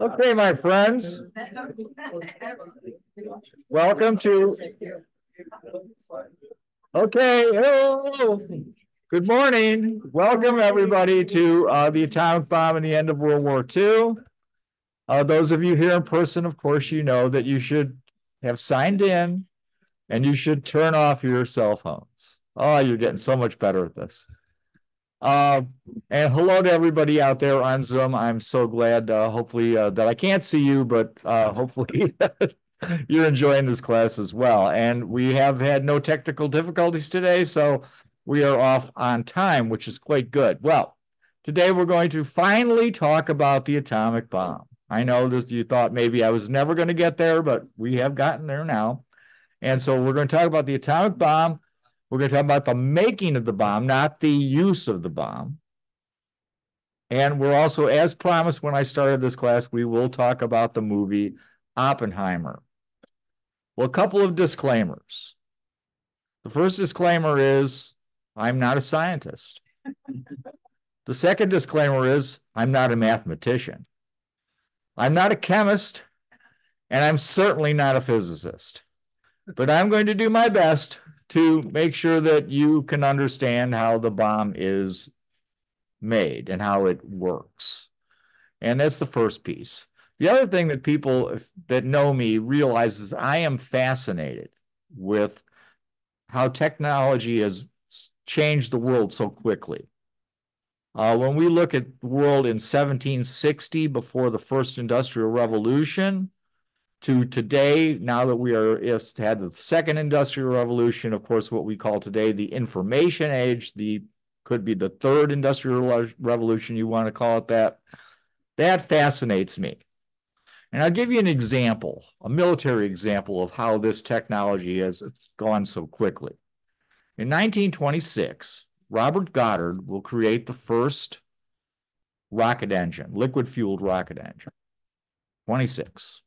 Okay, my friends. Welcome to. Okay, hello. Good morning. Welcome everybody to uh, the atomic bomb and the end of World War II. Uh, those of you here in person, of course, you know that you should have signed in and you should turn off your cell phones. Oh, you're getting so much better at this. Uh, and hello to everybody out there on Zoom. I'm so glad, uh, hopefully, uh, that I can't see you, but uh, hopefully you're enjoying this class as well. And we have had no technical difficulties today, so we are off on time, which is quite good. Well, today we're going to finally talk about the atomic bomb. I know that you thought maybe I was never going to get there, but we have gotten there now. And so we're going to talk about the atomic bomb we're going to talk about the making of the bomb, not the use of the bomb. And we're also, as promised when I started this class, we will talk about the movie Oppenheimer. Well, a couple of disclaimers. The first disclaimer is I'm not a scientist. the second disclaimer is I'm not a mathematician. I'm not a chemist, and I'm certainly not a physicist. But I'm going to do my best to make sure that you can understand how the bomb is made and how it works. And that's the first piece. The other thing that people that know me realizes I am fascinated with how technology has changed the world so quickly. Uh, when we look at the world in 1760 before the first industrial revolution, to today, now that we are if had the second industrial revolution, of course, what we call today the information age, the could be the third industrial revolution, you want to call it that. That fascinates me. And I'll give you an example, a military example of how this technology has gone so quickly. In 1926, Robert Goddard will create the first rocket engine, liquid fueled rocket engine. 26.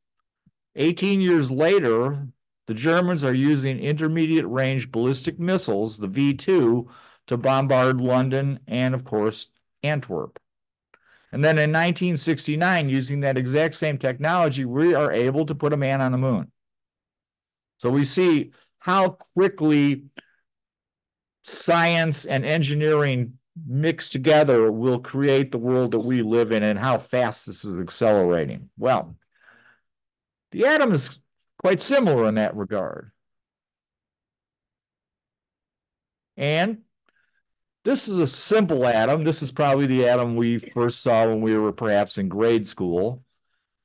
18 years later, the Germans are using intermediate range ballistic missiles, the V 2, to bombard London and, of course, Antwerp. And then in 1969, using that exact same technology, we are able to put a man on the moon. So we see how quickly science and engineering mixed together will create the world that we live in and how fast this is accelerating. Well, the atom is quite similar in that regard. And this is a simple atom. This is probably the atom we first saw when we were perhaps in grade school.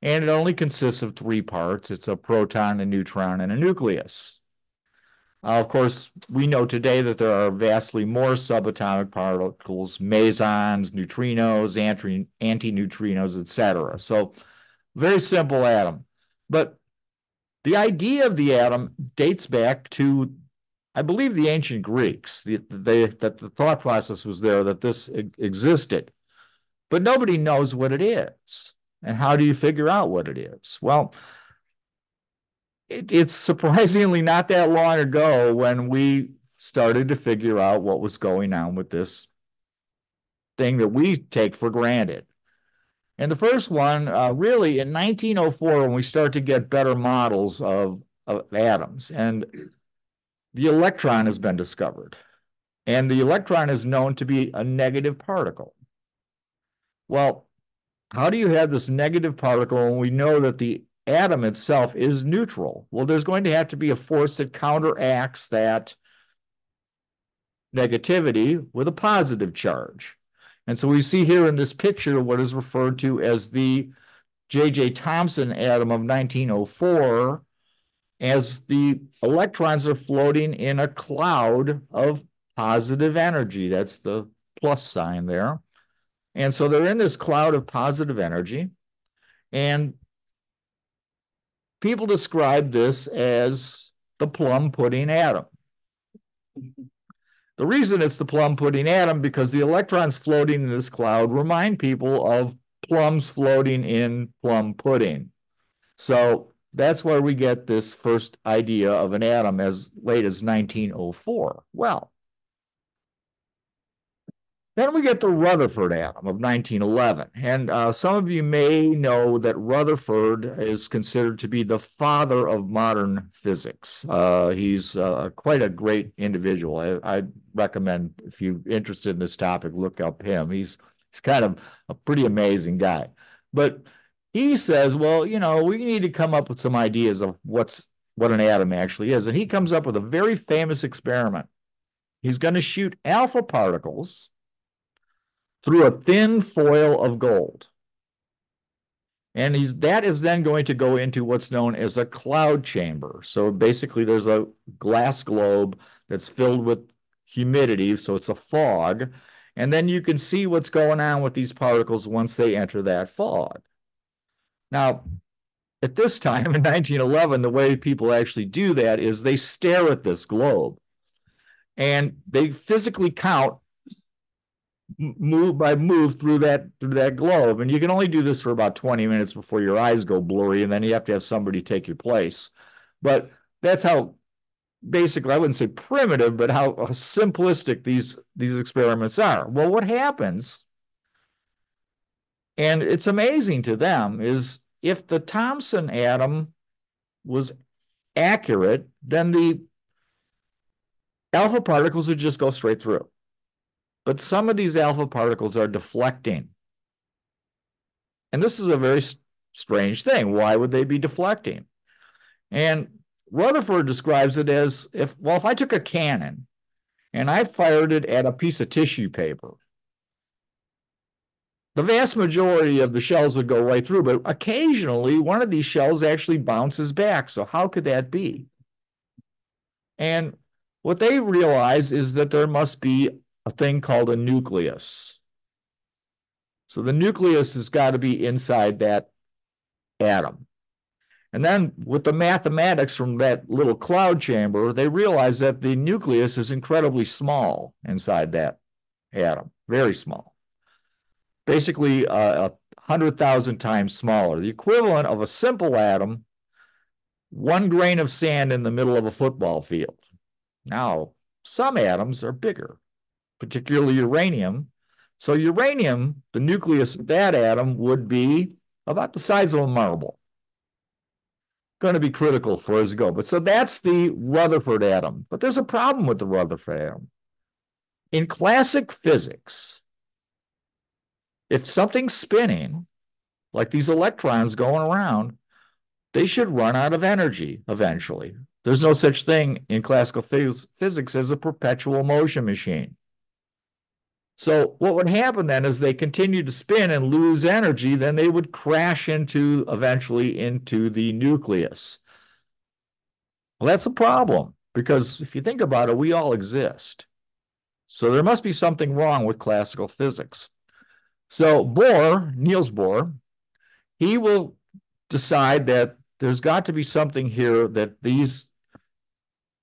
And it only consists of three parts. It's a proton, a neutron, and a nucleus. Uh, of course, we know today that there are vastly more subatomic particles, mesons, neutrinos, anti antineutrinos, etc. So, very simple atom. But the idea of the atom dates back to, I believe, the ancient Greeks. The, they, that the thought process was there that this existed, but nobody knows what it is. And how do you figure out what it is? Well, it, it's surprisingly not that long ago when we started to figure out what was going on with this thing that we take for granted. And the first one, uh, really in 1904, when we start to get better models of, of atoms, and the electron has been discovered. And the electron is known to be a negative particle. Well, how do you have this negative particle when we know that the atom itself is neutral? Well, there's going to have to be a force that counteracts that negativity with a positive charge. And so we see here in this picture what is referred to as the J.J. Thomson atom of 1904 as the electrons are floating in a cloud of positive energy. That's the plus sign there. And so they're in this cloud of positive energy. And people describe this as the plum pudding atom. The reason it's the plum pudding atom because the electrons floating in this cloud remind people of plums floating in plum pudding. So that's where we get this first idea of an atom as late as 1904. Well, Then we get the Rutherford atom of 1911. And uh, some of you may know that Rutherford is considered to be the father of modern physics. Uh, he's uh, quite a great individual. I, I, recommend, if you're interested in this topic, look up him. He's, he's kind of a pretty amazing guy. But he says, well, you know, we need to come up with some ideas of what's what an atom actually is. And he comes up with a very famous experiment. He's going to shoot alpha particles through a thin foil of gold. And he's that is then going to go into what's known as a cloud chamber. So basically, there's a glass globe that's filled with humidity, so it's a fog. And then you can see what's going on with these particles once they enter that fog. Now, at this time in 1911, the way people actually do that is they stare at this globe and they physically count move by move through that through that globe. And you can only do this for about 20 minutes before your eyes go blurry and then you have to have somebody take your place. But that's how basically i wouldn't say primitive but how simplistic these these experiments are. Well what happens and it's amazing to them is if the thomson atom was accurate then the alpha particles would just go straight through but some of these alpha particles are deflecting. And this is a very strange thing. Why would they be deflecting? And Rutherford describes it as if, well, if I took a cannon and I fired it at a piece of tissue paper, the vast majority of the shells would go right through, but occasionally one of these shells actually bounces back. So, how could that be? And what they realize is that there must be a thing called a nucleus. So the nucleus has got to be inside that atom. And then with the mathematics from that little cloud chamber, they realize that the nucleus is incredibly small inside that atom, very small. Basically, uh, a hundred thousand times smaller, the equivalent of a simple atom, one grain of sand in the middle of a football field. Now, some atoms are bigger particularly uranium. So uranium, the nucleus of that atom would be about the size of a marble. Going to be critical for us to go. But so that's the Rutherford atom. But there's a problem with the Rutherford atom. In classic physics, if something's spinning, like these electrons going around, they should run out of energy eventually. There's no such thing in classical phys physics as a perpetual motion machine. So what would happen then is they continue to spin and lose energy, then they would crash into eventually into the nucleus. Well, that's a problem because if you think about it, we all exist. So there must be something wrong with classical physics. So Bohr, Niels Bohr, he will decide that there's got to be something here that these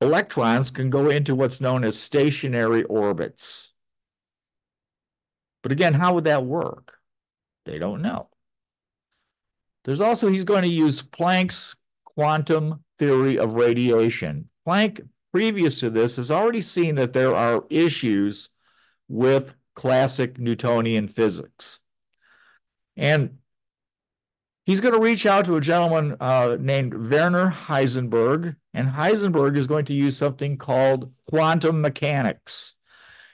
electrons can go into what's known as stationary orbits. But again, how would that work? They don't know. There's also, he's going to use Planck's quantum theory of radiation. Planck, previous to this, has already seen that there are issues with classic Newtonian physics. And he's going to reach out to a gentleman uh, named Werner Heisenberg, and Heisenberg is going to use something called quantum mechanics.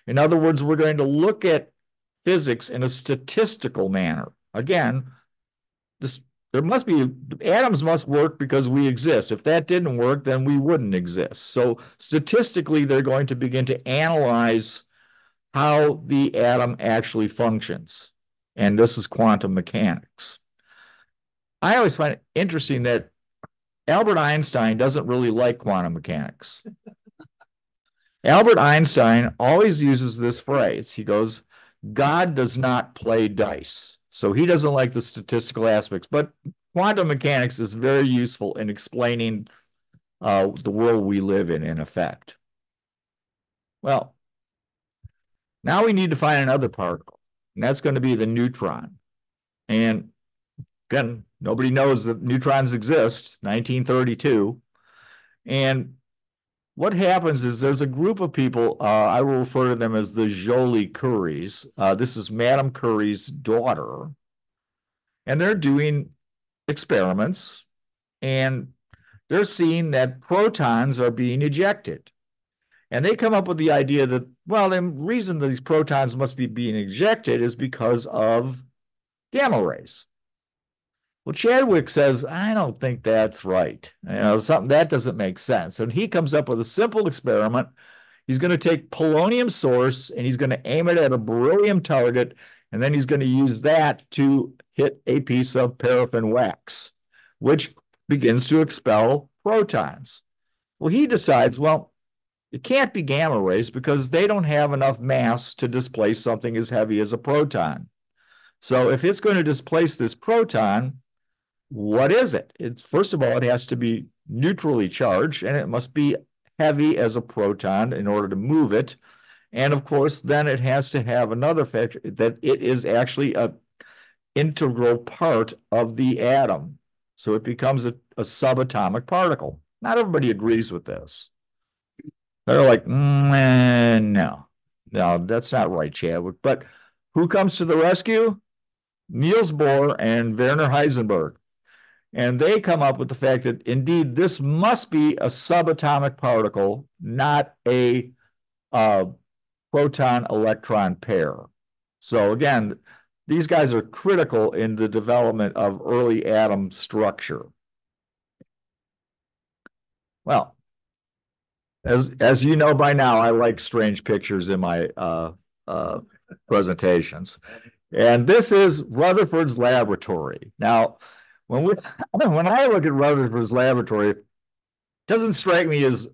In other words, we're going to look at physics in a statistical manner. Again, this there must be atoms must work because we exist. If that didn't work, then we wouldn't exist. So statistically, they're going to begin to analyze how the atom actually functions. And this is quantum mechanics. I always find it interesting that Albert Einstein doesn't really like quantum mechanics. Albert Einstein always uses this phrase. He goes, God does not play dice. So he doesn't like the statistical aspects, but quantum mechanics is very useful in explaining uh, the world we live in, in effect. Well, now we need to find another particle, and that's going to be the neutron. And again, nobody knows that neutrons exist, 1932. And what happens is there's a group of people, uh, I will refer to them as the Joliot-Curies. Uh, this is Madame Curie's daughter. And they're doing experiments and they're seeing that protons are being ejected. And they come up with the idea that, well, the reason that these protons must be being ejected is because of gamma rays. Well, Chadwick says, I don't think that's right. You mm-hmm. know, something that doesn't make sense. And he comes up with a simple experiment. He's going to take polonium source and he's going to aim it at a beryllium target, and then he's going to use that to hit a piece of paraffin wax, which begins to expel protons. Well, he decides, well, it can't be gamma rays because they don't have enough mass to displace something as heavy as a proton. So if it's going to displace this proton, what is it? It's first of all, it has to be neutrally charged and it must be heavy as a proton in order to move it. And of course, then it has to have another factor that it is actually a integral part of the atom. So it becomes a, a subatomic particle. Not everybody agrees with this. They're like, mm, no, no, that's not right, Chadwick. But who comes to the rescue? Niels Bohr and Werner Heisenberg. And they come up with the fact that indeed this must be a subatomic particle, not a uh, proton electron pair. So again, these guys are critical in the development of early atom structure. Well, as as you know by now, I like strange pictures in my uh, uh, presentations, and this is Rutherford's laboratory. Now, when we when I look at Rutherford's laboratory, it doesn't strike me as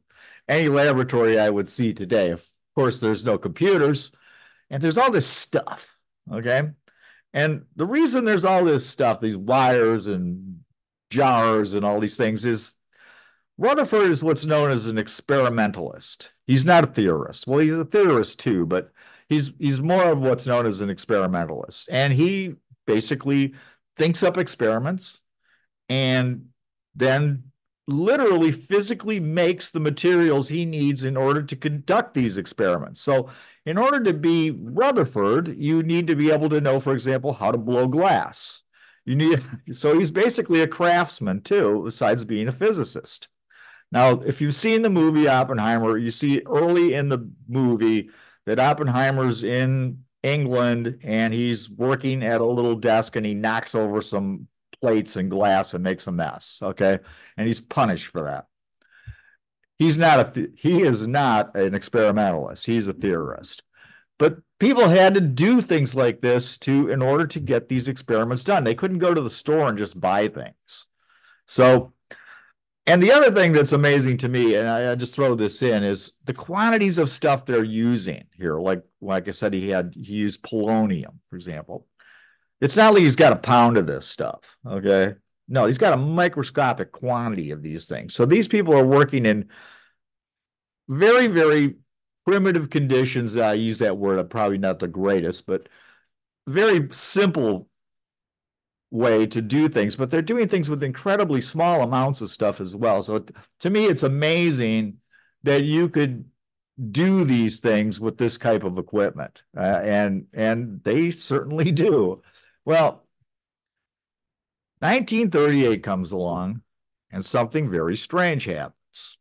any laboratory I would see today. Of course, there's no computers, and there's all this stuff. Okay, and the reason there's all this stuff, these wires and jars and all these things, is Rutherford is what's known as an experimentalist. He's not a theorist. Well, he's a theorist too, but he's he's more of what's known as an experimentalist. And he basically thinks up experiments and then literally physically makes the materials he needs in order to conduct these experiments. So in order to be Rutherford, you need to be able to know, for example, how to blow glass. You need so he's basically a craftsman too, besides being a physicist. Now, if you've seen the movie Oppenheimer, you see early in the movie that Oppenheimer's in England and he's working at a little desk and he knocks over some plates and glass and makes a mess. Okay. And he's punished for that. He's not a, he is not an experimentalist. He's a theorist. But people had to do things like this to, in order to get these experiments done. They couldn't go to the store and just buy things. So, and the other thing that's amazing to me, and I, I just throw this in, is the quantities of stuff they're using here. Like, like I said, he had, he used polonium, for example. It's not like he's got a pound of this stuff. Okay. No, he's got a microscopic quantity of these things. So these people are working in very, very primitive conditions. I use that word, I'm probably not the greatest, but very simple way to do things, but they're doing things with incredibly small amounts of stuff as well. So to me, it's amazing that you could do these things with this type of equipment, uh, and and they certainly do. Well, 1938 comes along and something very strange happens.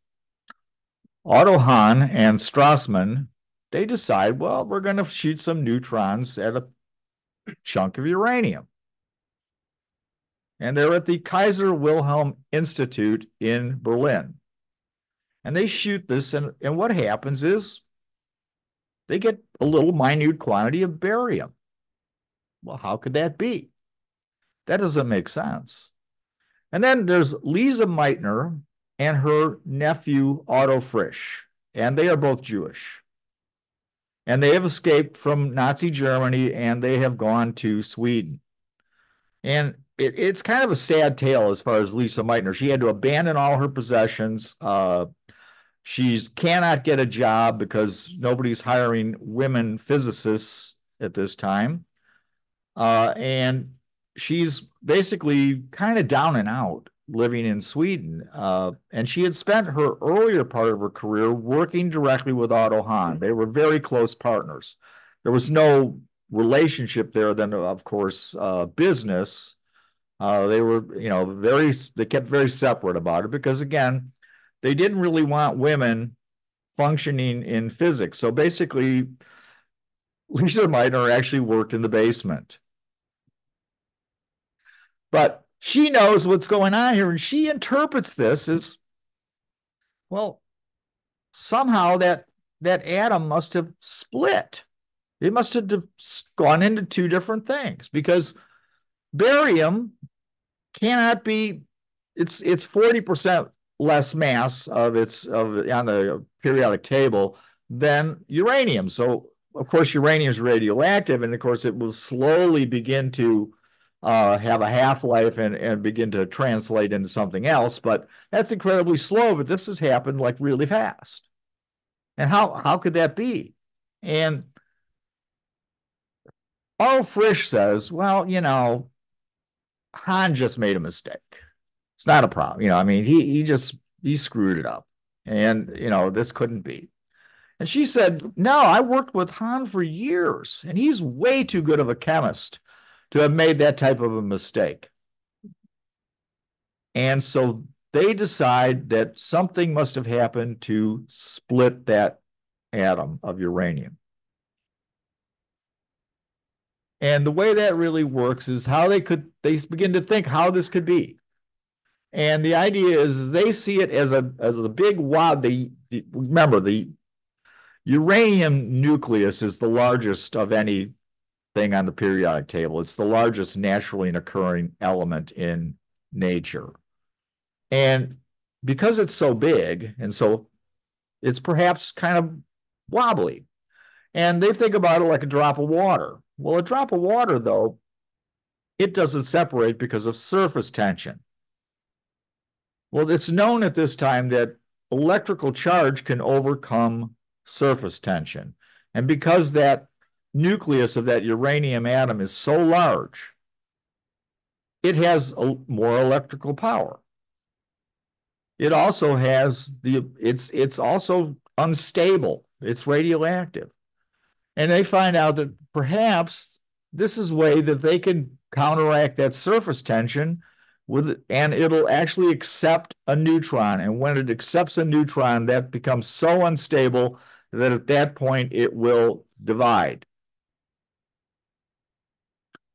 Otto Hahn and Strassmann, they decide, well, we're going to shoot some neutrons at a chunk of uranium. And they're at the Kaiser Wilhelm Institute in Berlin. And they shoot this, and, and what happens is they get a little minute quantity of barium. Well, how could that be? That doesn't make sense. And then there's Lise Meitner and her nephew Otto Frisch, and they are both Jewish. And they have escaped from Nazi Germany and they have gone to Sweden. And it, it's kind of a sad tale as far as Lise Meitner. She had to abandon all her possessions. Uh, she's cannot get a job because nobody's hiring women physicists at this time. Uh, and she's basically kind of down and out. living in Sweden. Uh, and she had spent her earlier part of her career working directly with Otto Hahn. They were very close partners. There was no relationship there, then, of course, uh, business. Uh, they were, you know, very, they kept very separate about it because, again, they didn't really want women functioning in physics. So basically, Lise Meitner actually worked in the basement. But she knows what's going on here, and she interprets this as well, somehow that that atom must have split. It must have gone into two different things because barium cannot be it's it's 40% less mass of its of on the periodic table than uranium. So of course uranium is radioactive, and of course it will slowly begin to uh, have a half-life and, and begin to translate into something else. But that's incredibly slow, but this has happened like really fast. And how how could that be? And Otto Frisch says, well, you know, Hahn just made a mistake. It's not a problem. You know, I mean, he he just he screwed it up. And you know, this couldn't be. And she said, No, I worked with Hahn for years, and he's way too good of a chemist to have made that type of a mistake. And so they decide that something must have happened to split that atom of uranium. And the way that really works is how they could they begin to think how this could be. And the idea is they see it as a as a big wad. They remember the uranium nucleus is the largest of any thing on the periodic table. It's the largest naturally occurring element in nature. And because it's so big and so it's perhaps kind of wobbly. And they think about it like a drop of water. Well, a drop of water, though, it doesn't separate because of surface tension. Well, it's known at this time that electrical charge can overcome surface tension. And because that nucleus of that uranium atom is so large, it has more electrical power. It also has the it's it's also unstable. It's radioactive. And they find out that perhaps this is a way that they can counteract that surface tension with and it'll actually accept a neutron. And when it accepts a neutron, that becomes so unstable that at that point it will divide.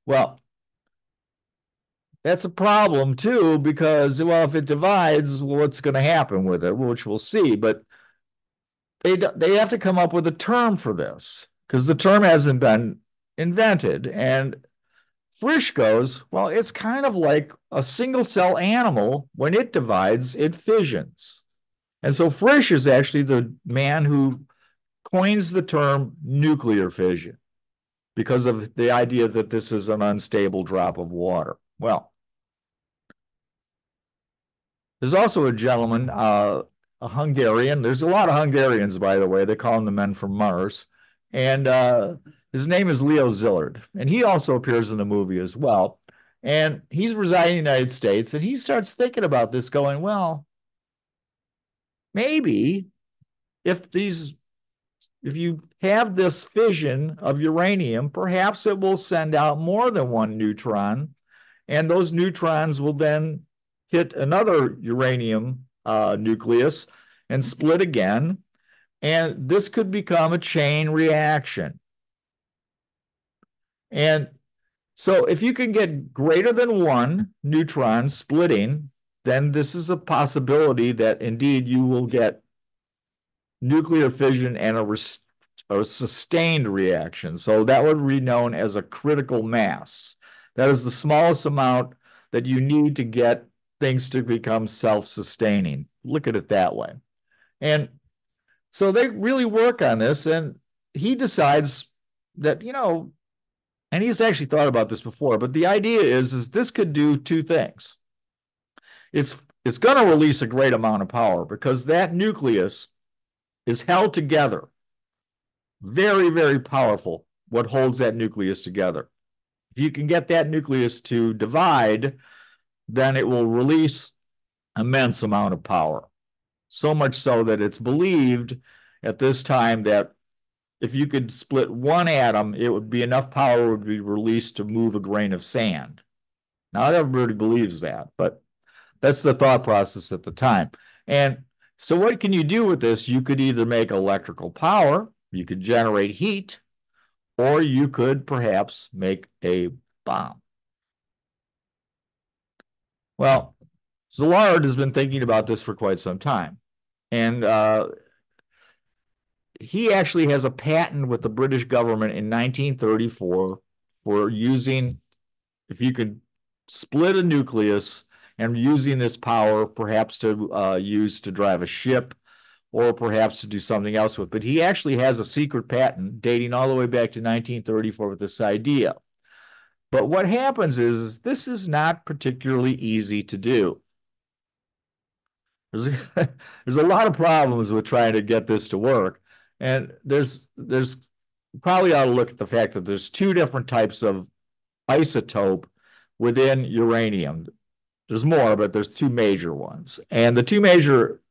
Well, that's a problem too, because well, if it divides, what's going to happen with it, which we'll see. But they they have to come up with a term for this because the term hasn't been invented. And Frisch goes, well, it's kind of like a single cell animal. When it divides, it fissions. And so Frisch is actually the man who coins the term nuclear fission because of the idea that this is an unstable drop of water. Well, there's also a gentleman, uh, a Hungarian. There's a lot of Hungarians, by the way. They call them the men from Mars. And uh, his name is Leo Szilard. And he also appears in the movie as well. And he's residing in the United States. And he starts thinking about this, going, well, maybe if these if you have this fission of uranium, perhaps it will send out more than one neutron, and those neutrons will then hit another uranium uh, nucleus and split again. And this could become a chain reaction. And so if you can get greater than one neutron splitting, then this is a possibility that indeed you will get nuclear fission and a, a sustained reaction. So that would be known as a critical mass. That is the smallest amount that you need to get things to become self-sustaining. Look at it that way. And so they really work on this, and he decides that, you know, and he's actually thought about this before, but the idea is, is this could do two things. It's it's going to release a great amount of power because that nucleus is held together. Very, very powerful, what holds that nucleus together. If you can get that nucleus to divide, then it will release immense amount of power. So much so that it's believed at this time that if you could split one atom, it would be enough power would be released to move a grain of sand. Not everybody believes that, but that's the thought process at the time. And so what can you do with this? You could either make electrical power, you could generate heat, or you could perhaps make a bomb. Well, Szilard has been thinking about this for quite some time. And uh, he actually has a patent with the British government in 1934 for using, if you could split a nucleus and using this power perhaps to uh, use to drive a ship or perhaps to do something else with. But he actually has a secret patent dating all the way back to 1934 with this idea. But what happens is, is this is not particularly easy to do. There's a, there's a lot of problems with trying to get this to work. And there's there's probably ought to look at the fact that there's two different types of isotope within uranium. There's more, but there's two major ones. And the two major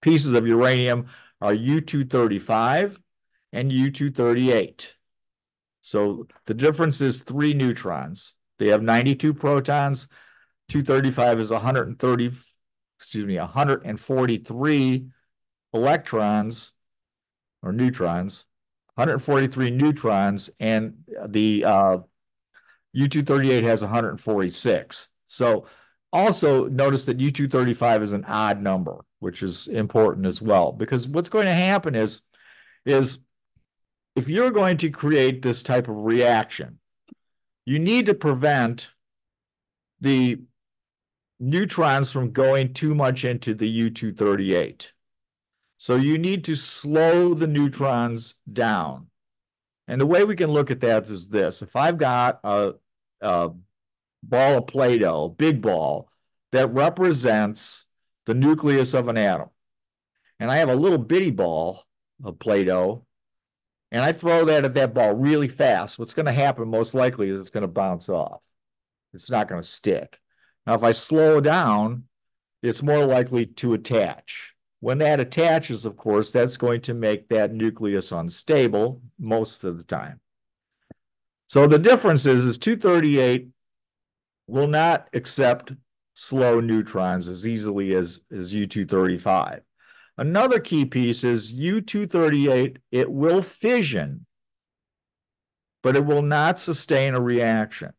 pieces of uranium are U-235 and U-238. So the difference is three neutrons. They have 92 protons. 235 is 130, excuse me, 143 electrons or neutrons, 143 neutrons, and the uh, U-238 has 146. So also notice that U-235 is an odd number, which is important as well, because what's going to happen is, is if you're going to create this type of reaction, you need to prevent the neutrons from going too much into the U-238. So you need to slow the neutrons down. And the way we can look at that is this. If I've got a, a ball of Play-Doh, big ball, that represents the nucleus of an atom, and I have a little bitty ball of Play-Doh, and I throw that at that ball really fast, what's going to happen most likely is it's going to bounce off. It's not going to stick. Now, if I slow down, it's more likely to attach. When that attaches, of course, that's going to make that nucleus unstable most of the time. So the difference is, is 238 will not accept slow neutrons as easily as, as U-235. Another key piece is U-238, it will fission, but it will not sustain a reaction.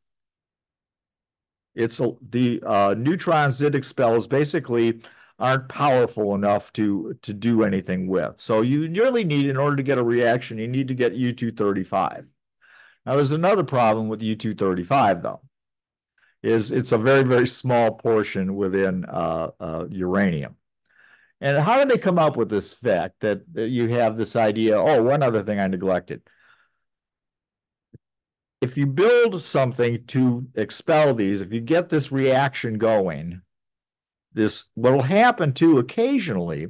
It's a, the uh, neutrons it expels basically aren't powerful enough to to do anything with. So you really need, in order to get a reaction, you need to get U-235. Now there's another problem with U-235 though, is it's a very, very small portion within uh, uh, uranium. And how did they come up with this fact that, you have this idea? Oh, one other thing I neglected. If you build something to expel these, if you get this reaction going, this what will happen too occasionally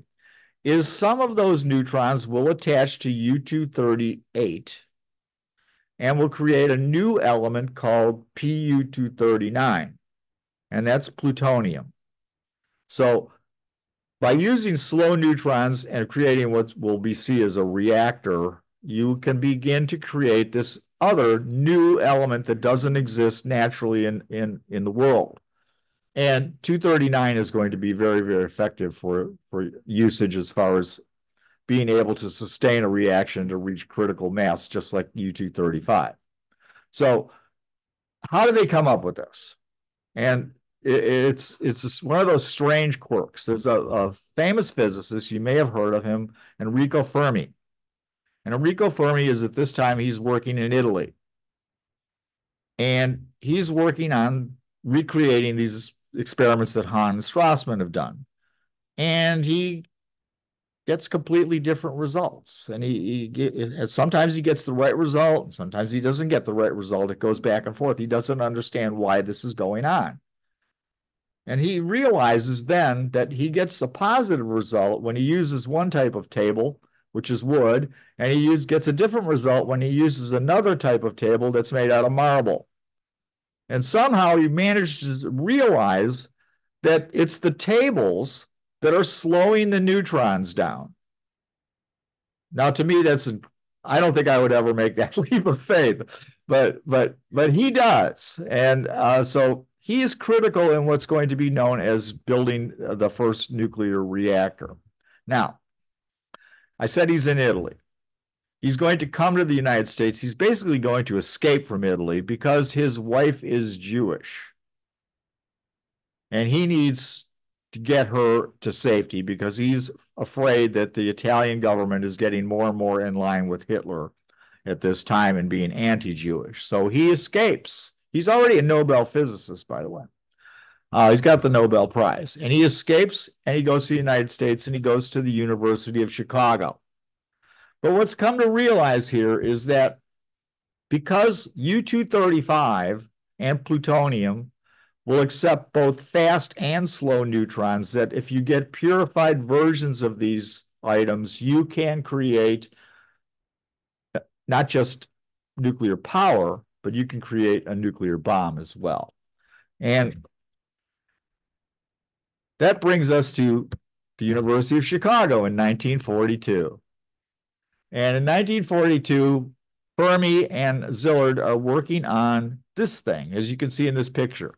is some of those neutrons will attach to U-238 and we'll create a new element called Pu-239, and that's plutonium. So by using slow neutrons and creating what will be seen as a reactor, you can begin to create this other new element that doesn't exist naturally in, in, in the world. And 239 is going to be very, very effective for, for usage as far as being able to sustain a reaction to reach critical mass, just like U-235. So how do they come up with this? And it, it's it's one of those strange quirks. There's a, a famous physicist, you may have heard of him, Enrico Fermi. And Enrico Fermi is at this time, he's working in Italy. And he's working on recreating these experiments that Hahn and Strassmann have done. And he gets completely different results. And he, he sometimes he gets the right result, and sometimes he doesn't get the right result. It goes back and forth. He doesn't understand why this is going on. And he realizes then that he gets a positive result when he uses one type of table, which is wood, and he use, gets a different result when he uses another type of table that's made out of marble. And somehow he manages to realize that it's the tables that are slowing the neutrons down. Now, to me, that's I don't think I would ever make that leap of faith, but but but he does, and uh, so he is critical in what's going to be known as building the first nuclear reactor. Now, I said he's in Italy. He's going to come to the United States. He's basically going to escape from Italy because his wife is Jewish. And he needs to get her to safety because he's afraid that the Italian government is getting more and more in line with Hitler at this time and being anti Jewish. So he escapes. He's already a Nobel physicist, by the way. Uh, he's got the Nobel Prize and he escapes and he goes to the United States and he goes to the University of Chicago. But what's come to realize here is that because U 235 and plutonium will accept both fast and slow neutrons, that if you get purified versions of these items, you can create not just nuclear power, but you can create a nuclear bomb as well. And that brings us to the University of Chicago in 1942. And in 1942, Fermi and Szilard are working on this thing, as you can see in this picture.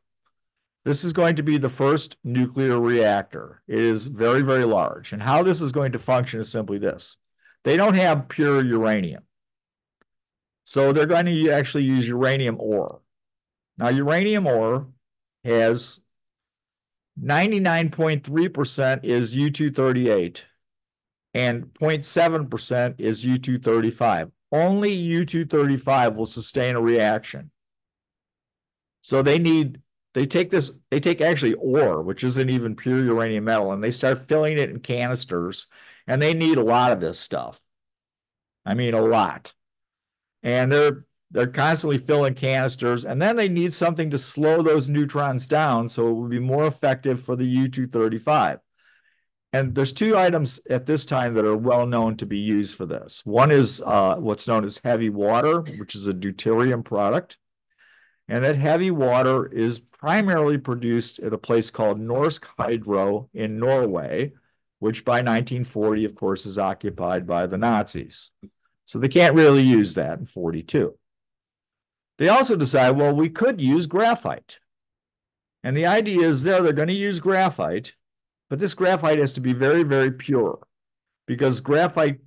This is going to be the first nuclear reactor. It is very, very large. And how this is going to function is simply this. They don't have pure uranium. So they're going to actually use uranium ore. Now, uranium ore has 99.3% is U-238 and 0.7% is U-235. Only U-235 will sustain a reaction. So they need, they take this, they take actually ore, which isn't even pure uranium metal, and they start filling it in canisters, and they need a lot of this stuff. I mean, a lot. And they're they're constantly filling canisters, and then they need something to slow those neutrons down so it will be more effective for the U-235. And there's two items at this time that are well known to be used for this. One is uh, what's known as heavy water, which is a deuterium product. And that heavy water is primarily produced at a place called Norsk Hydro in Norway, which by 1940, of course, is occupied by the Nazis. So they can't really use that in 42. They also decide, well, we could use graphite. And the idea is there, they're going to use graphite, but this graphite has to be very, very pure because graphite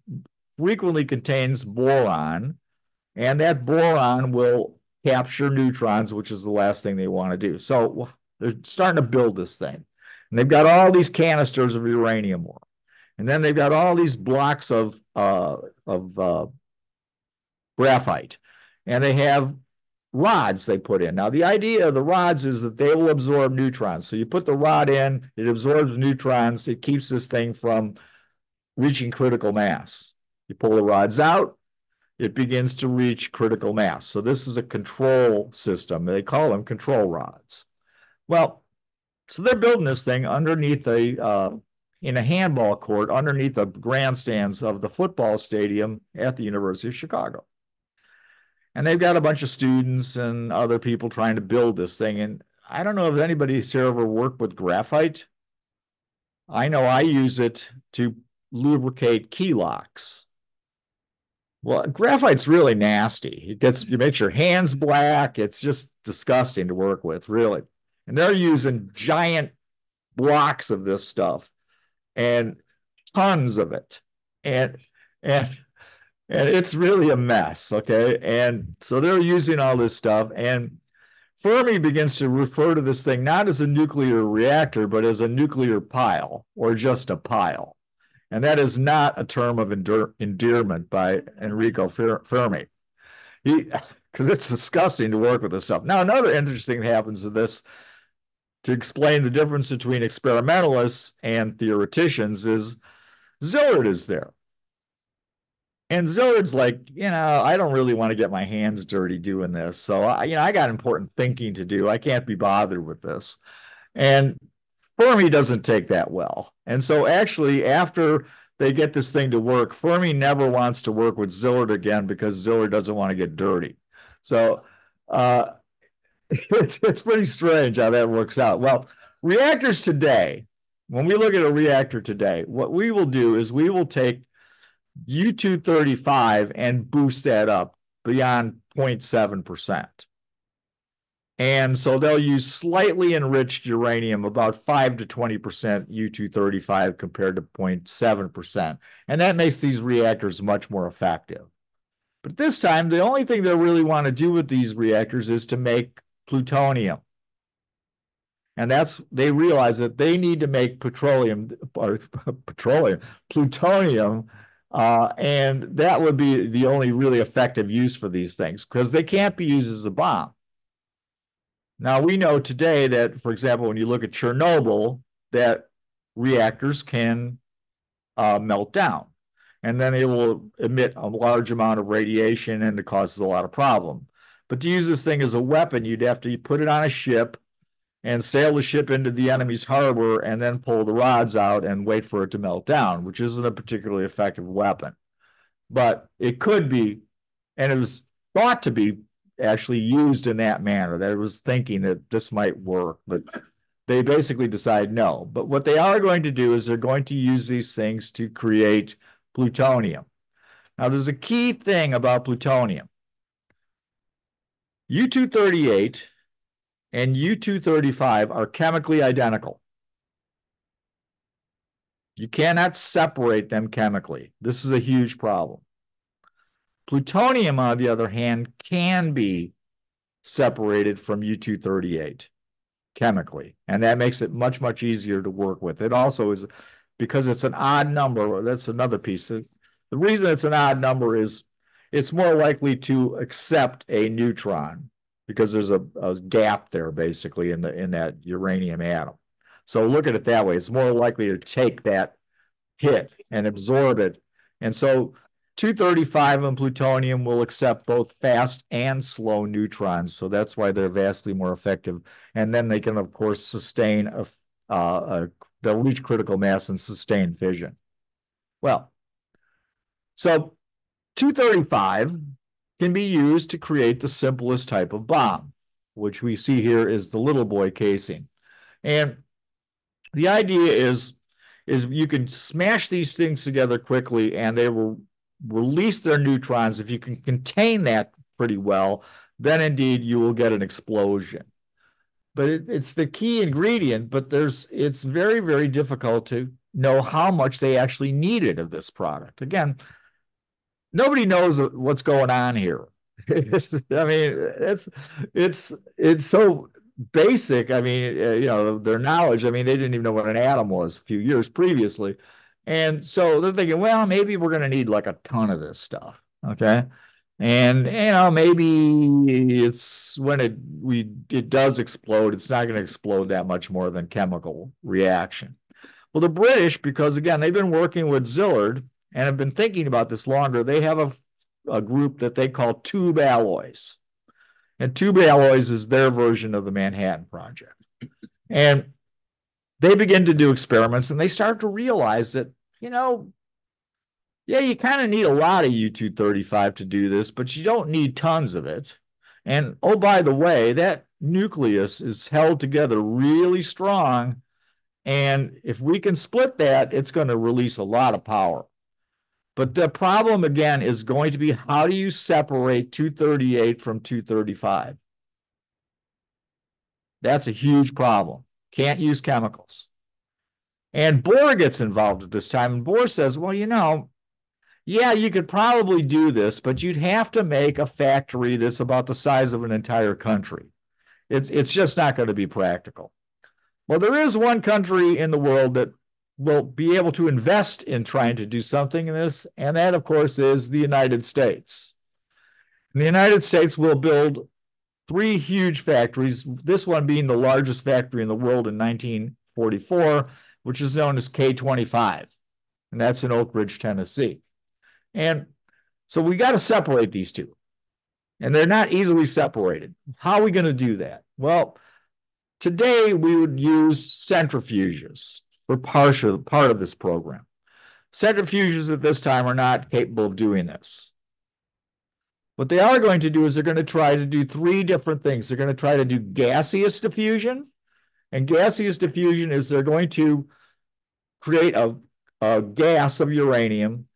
frequently contains boron, and that boron will capture neutrons, which is the last thing they want to do. So they're starting to build this thing. And they've got all these canisters of uranium ore. And then they've got all these blocks of, uh, of uh, graphite. And they have rods they put in. Now, the idea of the rods is that they will absorb neutrons. So you put the rod in, it absorbs neutrons, it keeps this thing from reaching critical mass. You pull the rods out, it begins to reach critical mass. So this is a control system. They call them control rods. Well, so they're building this thing underneath a uh, in a handball court underneath the grandstands of the football stadium at the University of Chicago and they've got a bunch of students and other people trying to build this thing. And I don't know if anybody's here ever worked with graphite. I know I use it to lubricate key locks. Well, graphite's really nasty. It gets it makes your hands black. It's just disgusting to work with, really. And they're using giant blocks of this stuff and tons of it. And and and it's really a mess. Okay. And so they're using all this stuff. And Fermi begins to refer to this thing not as a nuclear reactor, but as a nuclear pile or just a pile. And that is not a term of endear- endearment by Enrico Fermi. Because it's disgusting to work with this stuff. Now, another interesting thing happens with this to explain the difference between experimentalists and theoreticians is Szilard is there. And Szilard's like, you know, I don't really want to get my hands dirty doing this. So, I, you know, I got important thinking to do. I can't be bothered with this. And Fermi doesn't take that well. And so, actually, after they get this thing to work, Fermi never wants to work with Szilard again because Szilard doesn't want to get dirty. So, uh, it's, it's pretty strange how that works out. Well, reactors today, when we look at a reactor today, what we will do is we will take U-235 and boost that up beyond 0.7%. And so they'll use slightly enriched uranium, about 5 to 20% U-235 compared to 0.7%. And that makes these reactors much more effective. But this time, the only thing they really want to do with these reactors is to make plutonium. And that's they realize that they need to make petroleum or petroleum, plutonium, uh, and that would be the only really effective use for these things because they can't be used as a bomb. Now we know today that, for example, when you look at Chernobyl, that reactors can uh, melt down, and then it will emit a large amount of radiation, and it causes a lot of problem. But to use this thing as a weapon, you'd have to put it on a ship and sail the ship into the enemy's harbor and then pull the rods out and wait for it to melt down, which isn't a particularly effective weapon. But it could be, and it was thought to be actually used in that manner, that it was thinking that this might work, but they basically decide no. But what they are going to do is they're going to use these things to create plutonium. Now, there's a key thing about plutonium. U-238 and U-235 are chemically identical. You cannot separate them chemically. This is a huge problem. Plutonium, on the other hand, can be separated from U-238 chemically, and that makes it much, much easier to work with. It also is, because it's an odd number, that's another piece. The reason it's an odd number is it's more likely to accept a neutron because there's a, a gap there basically in the in that uranium atom. So look at it that way. It's more likely to take that hit and absorb it. And so 235 and plutonium will accept both fast and slow neutrons. So that's why they're vastly more effective. And then they can, of course, sustain a, uh, a they'll reach critical mass and sustain fission. Well, so 235 can be used to create the simplest type of bomb, which we see here is the little boy casing. And the idea is, is you can smash these things together quickly and they will release their neutrons. If you can contain that pretty well, then indeed you will get an explosion. But it, it's the key ingredient, but there's it's very, very difficult to know how much they actually needed of this product. Again, nobody knows what's going on here. I mean, it's it's it's so basic. I mean, you know, their knowledge. I mean, they didn't even know what an atom was a few years previously, and so they're thinking, well, maybe we're going to need like a ton of this stuff. Okay, and you know, maybe it's when it we it does explode, it's not going to explode that much more than chemical reaction. Well, the British, because again, they've been working with Szilard and have been thinking about this longer, they have a, a group that they call tube alloys. And tube alloys is their version of the Manhattan Project. And they begin to do experiments and they start to realize that, you know, yeah, you kind of need a lot of U-235 to do this, but you don't need tons of it. And oh, by the way, that nucleus is held together really strong. And if we can split that, it's going to release a lot of power. But the problem again is going to be how do you separate 238 from 235? That's a huge problem. Can't use chemicals. And Bohr gets involved at this time. And Bohr says, well, you know, yeah, you could probably do this, but you'd have to make a factory that's about the size of an entire country. It's, it's just not going to be practical. Well, there is one country in the world that will be able to invest in trying to do something in this. And that, of course, is the United States. And the United States will build three huge factories, this one being the largest factory in the world in 1944, which is known as K25. And that's in Oak Ridge, Tennessee. And so we got to separate these two. And they're not easily separated. How are we going to do that? Well, today we would use centrifuges for partial part of this program. Centrifuges at this time are not capable of doing this. What they are going to do is they're going to try to do three different things. They're going to try to do gaseous diffusion, And gaseous diffusion is they're going to create a, a gas of uranium.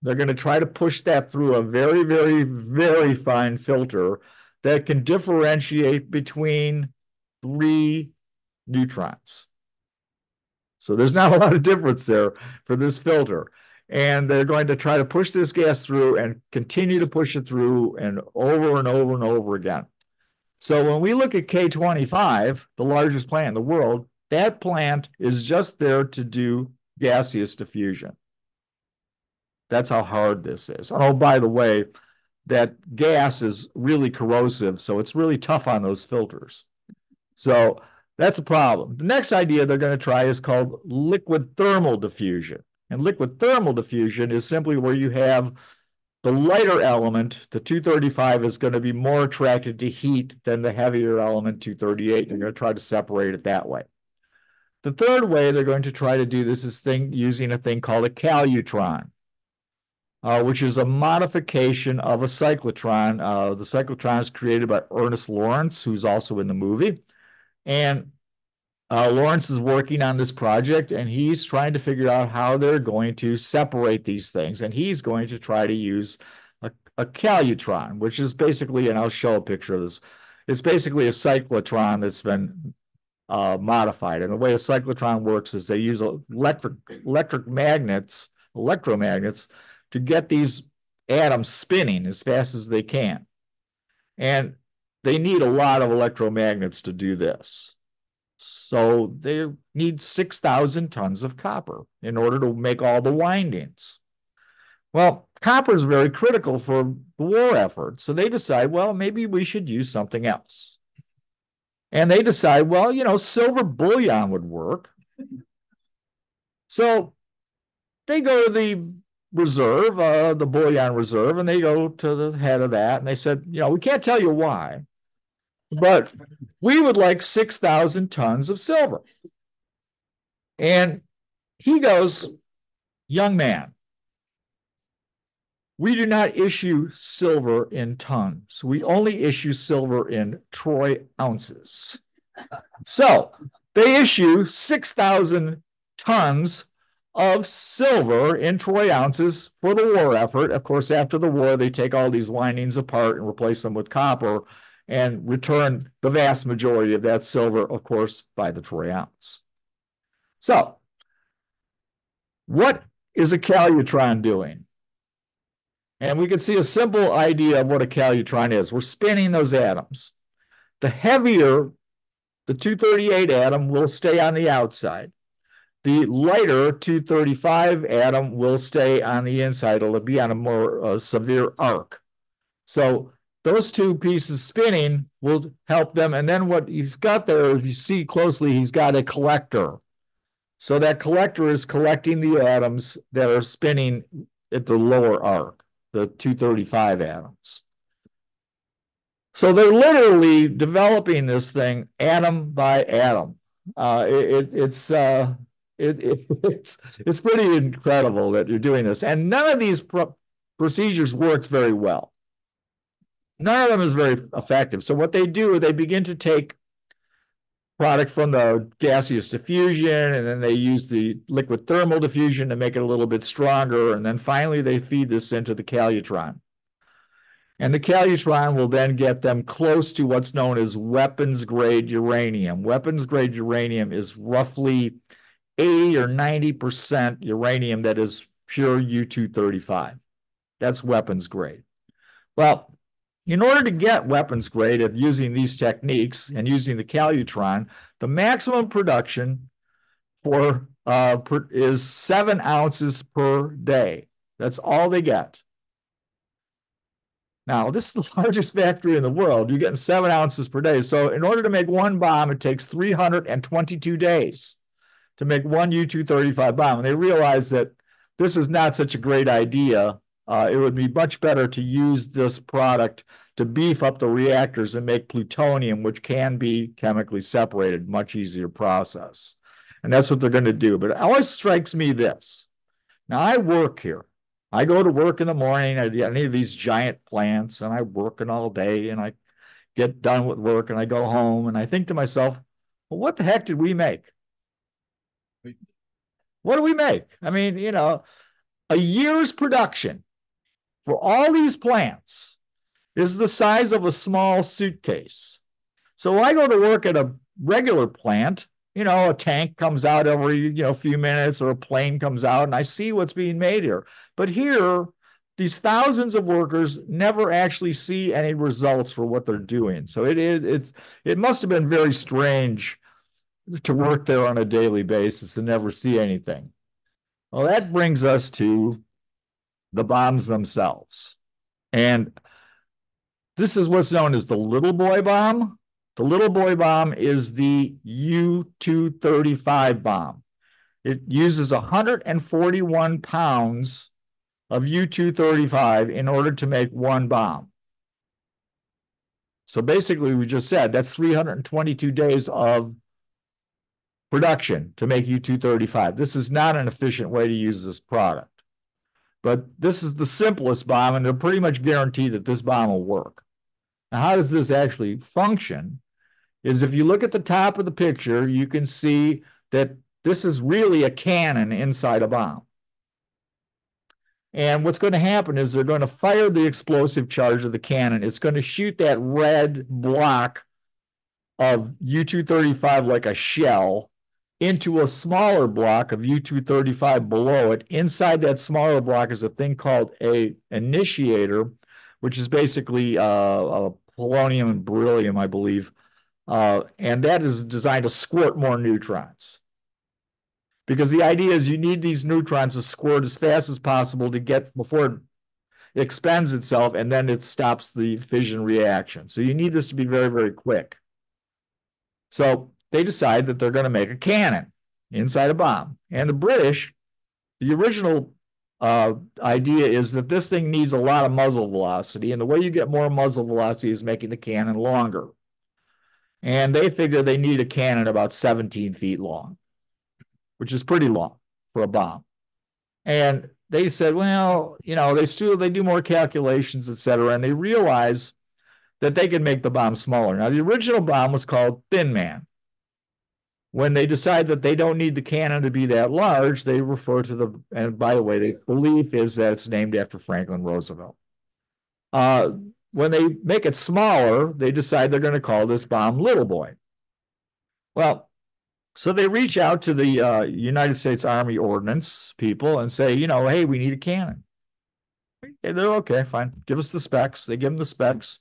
They're going to try to push that through a very, very, very fine filter that can differentiate between three neutrons. So there's not a lot of difference there for this filter. And they're going to try to push this gas through and continue to push it through and over and over and over again. So when we look at K25, the largest plant in the world, that plant is just there to do gaseous diffusion. That's how hard this is. Oh, by the way, that gas is really corrosive, so it's really tough on those filters. So that's a problem. The next idea they're going to try is called liquid thermal diffusion. And liquid thermal diffusion is simply where you have the lighter element, the 235, is going to be more attracted to heat than the heavier element, 238. They're going to try to separate it that way. The third way they're going to try to do this is thing using a thing called a calutron, uh, which is a modification of a cyclotron. Uh, the cyclotron is created by Ernest Lawrence, who's also in the movie. And uh, Lawrence is working on this project and he's trying to figure out how they're going to separate these things. And he's going to try to use a, a calutron, which is basically, and I'll show a picture of this, it's basically a cyclotron that's been uh, modified. And the way a cyclotron works is they use electric electric magnets, electromagnets, to get these atoms spinning as fast as they can. And they need a lot of electromagnets to do this. So they need 6,000 tons of copper in order to make all the windings. Well, copper is very critical for the war effort. So they decide, well, maybe we should use something else. And they decide, well, you know, silver bullion would work. So they go to the reserve, uh, the bullion reserve, and they go to the head of that. And they said, you know, we can't tell you why, but we would like 6,000 tons of silver. And he goes, Young man, we do not issue silver in tons. We only issue silver in troy ounces. So they issue 6,000 tons of silver in troy ounces for the war effort. Of course, after the war, they take all these windings apart and replace them with copper and return the vast majority of that silver, of course, by the troy ounce. So, what is a calutron doing? And we can see a simple idea of what a calutron is. We're spinning those atoms. The heavier, the 238 atom will stay on the outside. The lighter 235 atom will stay on the inside. It'll be on a more uh, severe arc. So those two pieces spinning will help them. And then what he's got there, if you see closely, he's got a collector. So that collector is collecting the atoms that are spinning at the lower arc, the 235 atoms. So they're literally developing this thing atom by atom. Uh, it, it, it's uh, it, it, it's it's pretty incredible that you're doing this, and none of these pro procedures works very well none of them is very effective. So what they do, is they begin to take product from the gaseous diffusion, and then they use the liquid thermal diffusion to make it a little bit stronger. And then finally, they feed this into the calutron. And the calutron will then get them close to what's known as weapons grade uranium. Weapons grade uranium is roughly 80 or 90% uranium that is pure U-235. That's weapons grade. Well, in order to get weapons grade of using these techniques and using the calutron, the maximum production for uh, per, is seven ounces per day. That's all they get. Now, this is the largest factory in the world. You're getting seven ounces per day. So, in order to make one bomb, it takes 322 days to make one U 235 bomb. And they realize that this is not such a great idea uh, it would be much better to use this product to beef up the reactors and make plutonium, which can be chemically separated, much easier process. And that's what they're going to do. But it always strikes me this. Now, I work here. I go to work in the morning at any of these giant plants, and I work all day, and I get done with work, and I go home, and I think to myself, Well, what the heck did we make? What do we make? I mean, you know, a year's production for all these plants is the size of a small suitcase. So I go to work at a regular plant, you know, a tank comes out every, you know, few minutes or a plane comes out and I see what's being made here. But here, these thousands of workers never actually see any results for what they're doing. So it it's it must have been very strange to work there on a daily basis and never see anything. Well, that brings us to the bombs themselves. And this is what's known as the little boy bomb. The little boy bomb is the U 235 bomb. It uses 141 pounds of U 235 in order to make one bomb. So basically, we just said that's 322 days of production to make U 235. This is not an efficient way to use this product. But this is the simplest bomb, and they're pretty much guaranteed that this bomb will work. Now, how does this actually function? Is if you look at the top of the picture, you can see that this is really a cannon inside a bomb. And what's going to happen is they're going to fire the explosive charge of the cannon. It's going to shoot that red block of U 235 like a shell into a smaller block of U-235 below it. Inside that smaller block is a thing called a initiator, which is basically uh, polonium and beryllium, I believe. Uh, and that is designed to squirt more neutrons. Because the idea is you need these neutrons to squirt as fast as possible to get before it expends itself and then it stops the fission reaction. So you need this to be very, very quick. So they decide that they're going to make a cannon inside a bomb. And the British, the original uh, idea is that this thing needs a lot of muzzle velocity. And the way you get more muzzle velocity is making the cannon longer. And they figure they need a cannon about 17 feet long, which is pretty long for a bomb. And they said, well, you know, they still they do more calculations, et cetera, and they realize that they could make the bomb smaller. Now, the original bomb was called Thin Man when they decide that they don't need the cannon to be that large, they refer to the, and by the way, the belief is that it's named after Franklin Roosevelt. Uh, when they make it smaller, they decide they're going to call this bomb Little Boy. Well, so they reach out to the uh, United States Army Ordnance people and say, you know, hey, we need a cannon. And they're okay, fine. Give us the specs. They give them the specs.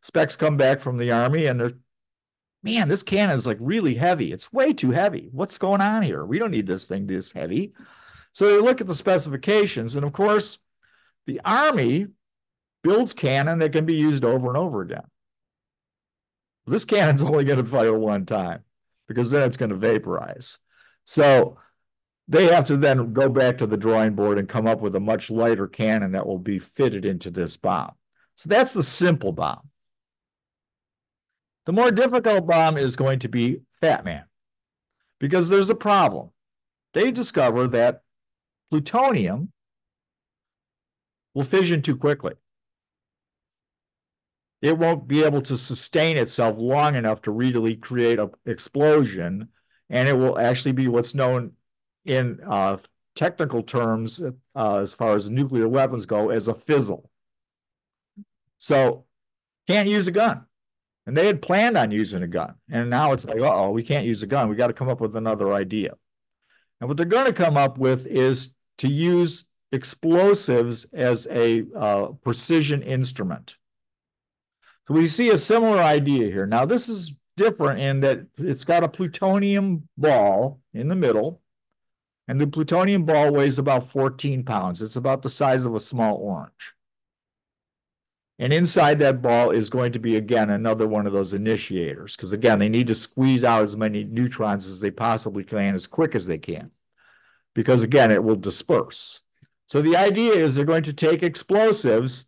Specs come back from the Army and they're man, this cannon is like really heavy. It's way too heavy. What's going on here? We don't need this thing this heavy. So they look at the specifications, and of course, the Army builds cannon that can be used over and over again. This cannon's only going to fire one time because then it's going to vaporize. So they have to then go back to the drawing board and come up with a much lighter cannon that will be fitted into this bomb. So that's the simple bomb. The more difficult bomb is going to be Fat Man because there's a problem. They discover that plutonium will fission too quickly. It won't be able to sustain itself long enough to really create an explosion, and it will actually be what's known in uh, technical terms, uh, as far as nuclear weapons go, as a fizzle. So, can't use a gun. And they had planned on using a gun. And now it's like, oh, we can't use a gun. We got to come up with another idea. And what they're going to come up with is to use explosives as a uh, precision instrument. So we see a similar idea here. Now, this is different in that it's got a plutonium ball in the middle, and the plutonium ball weighs about 14 pounds. It's about the size of a small orange. And inside that ball is going to be, again, another one of those initiators. Because, again, they need to squeeze out as many neutrons as they possibly can as quick as they can. Because, again, it will disperse. So the idea is they're going to take explosives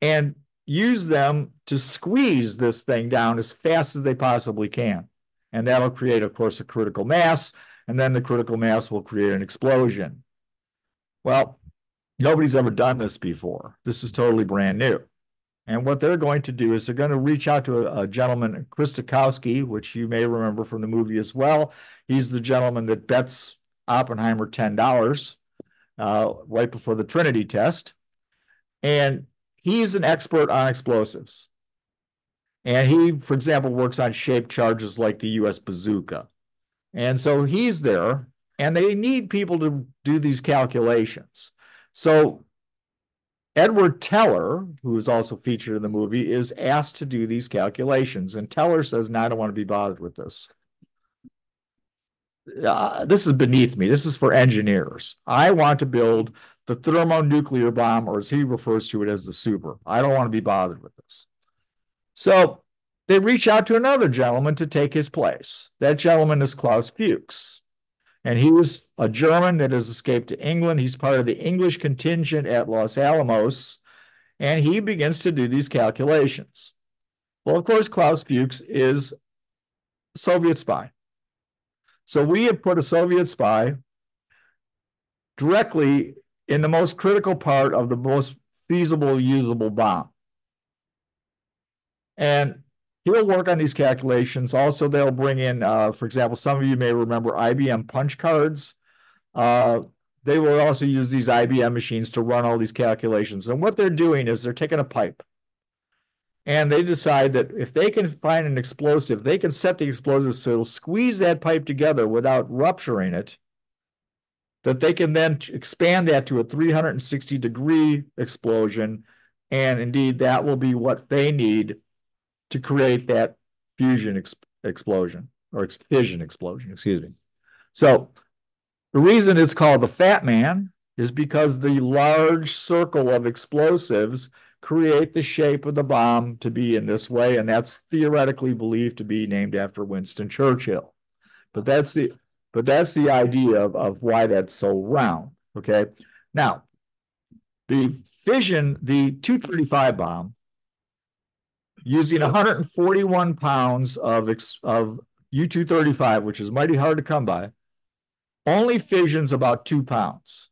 and use them to squeeze this thing down as fast as they possibly can. And that'll create, of course, a critical mass. And then the critical mass will create an explosion. Well, nobody's ever done this before. This is totally brand new. And what they're going to do is they're going to reach out to a, a gentleman, Chris which you may remember from the movie as well. He's the gentleman that bets Oppenheimer $10 uh, right before the Trinity test. And he's an expert on explosives. And he, for example, works on shaped charges like the US bazooka. And so he's there, and they need people to do these calculations. So Edward Teller, who is also featured in the movie, is asked to do these calculations. And Teller says, No, I don't want to be bothered with this. Uh, this is beneath me. This is for engineers. I want to build the thermonuclear bomb, or as he refers to it as the super. I don't want to be bothered with this. So they reach out to another gentleman to take his place. That gentleman is Klaus Fuchs. And he was a German that has escaped to England. He's part of the English contingent at Los Alamos. And he begins to do these calculations. Well, of course, Klaus Fuchs is Soviet spy. So we have put a Soviet spy directly in the most critical part of the most feasible, usable bomb. And he'll work on these calculations. Also, they'll bring in, uh, for example, some of you may remember IBM punch cards. Uh, they will also use these IBM machines to run all these calculations. And what they're doing is they're taking a pipe and they decide that if they can find an explosive, they can set the explosive so it'll squeeze that pipe together without rupturing it, that they can then expand that to a 360 degree explosion. And indeed, that will be what they need to create that fusion ex explosion or ex fission explosion, excuse me. So the reason it's called the Fat Man is because the large circle of explosives create the shape of the bomb to be in this way, and that's theoretically believed to be named after Winston Churchill. But that's the but that's the idea of, of why that's so round. Okay. Now, the fission, the 235 bomb using 141 pounds of, of U-235, which is mighty hard to come by, only fissions about two pounds.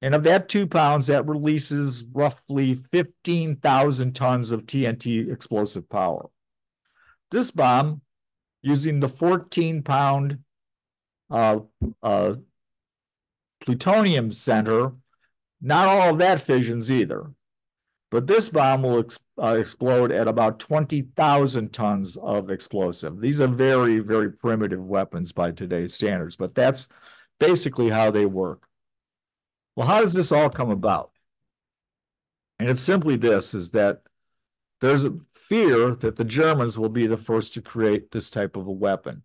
And of that two pounds, that releases roughly 15,000 tons of TNT explosive power. This bomb, using the 14 pound uh, uh, plutonium center, not all of that fissions either. But this bomb will ex uh, explode at about 20,000 tons of explosive. These are very, very primitive weapons by today's standards, but that's basically how they work. Well, how does this all come about? And it's simply this, is that there's a fear that the Germans will be the first to create this type of a weapon.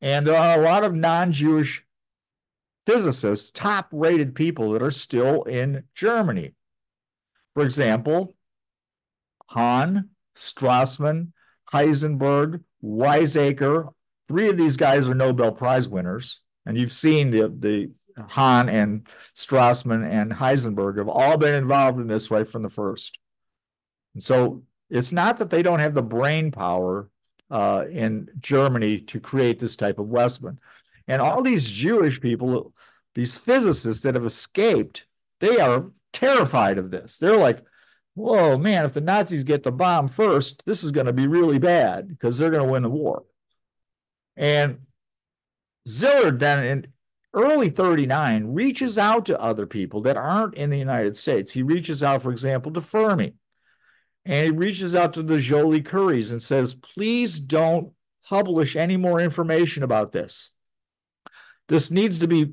And there are a lot of non-Jewish physicists, top-rated people that are still in Germany. For example, Hahn, Strassmann, Heisenberg, Weizsäcker, three of these guys are Nobel Prize winners. And you've seen the, the Hahn and Strassmann and Heisenberg have all been involved in this right from the first. And so it's not that they don't have the brain power uh, in Germany to create this type of weapon. And all these Jewish people, these physicists that have escaped, they are terrified of this. They're like, whoa, man, if the Nazis get the bomb first, this is going to be really bad because they're going to win the war. And Szilard then in early 39 reaches out to other people that aren't in the United States. He reaches out, for example, to Fermi. And he reaches out to the Joliot-Curies and says, please don't publish any more information about this. This needs to be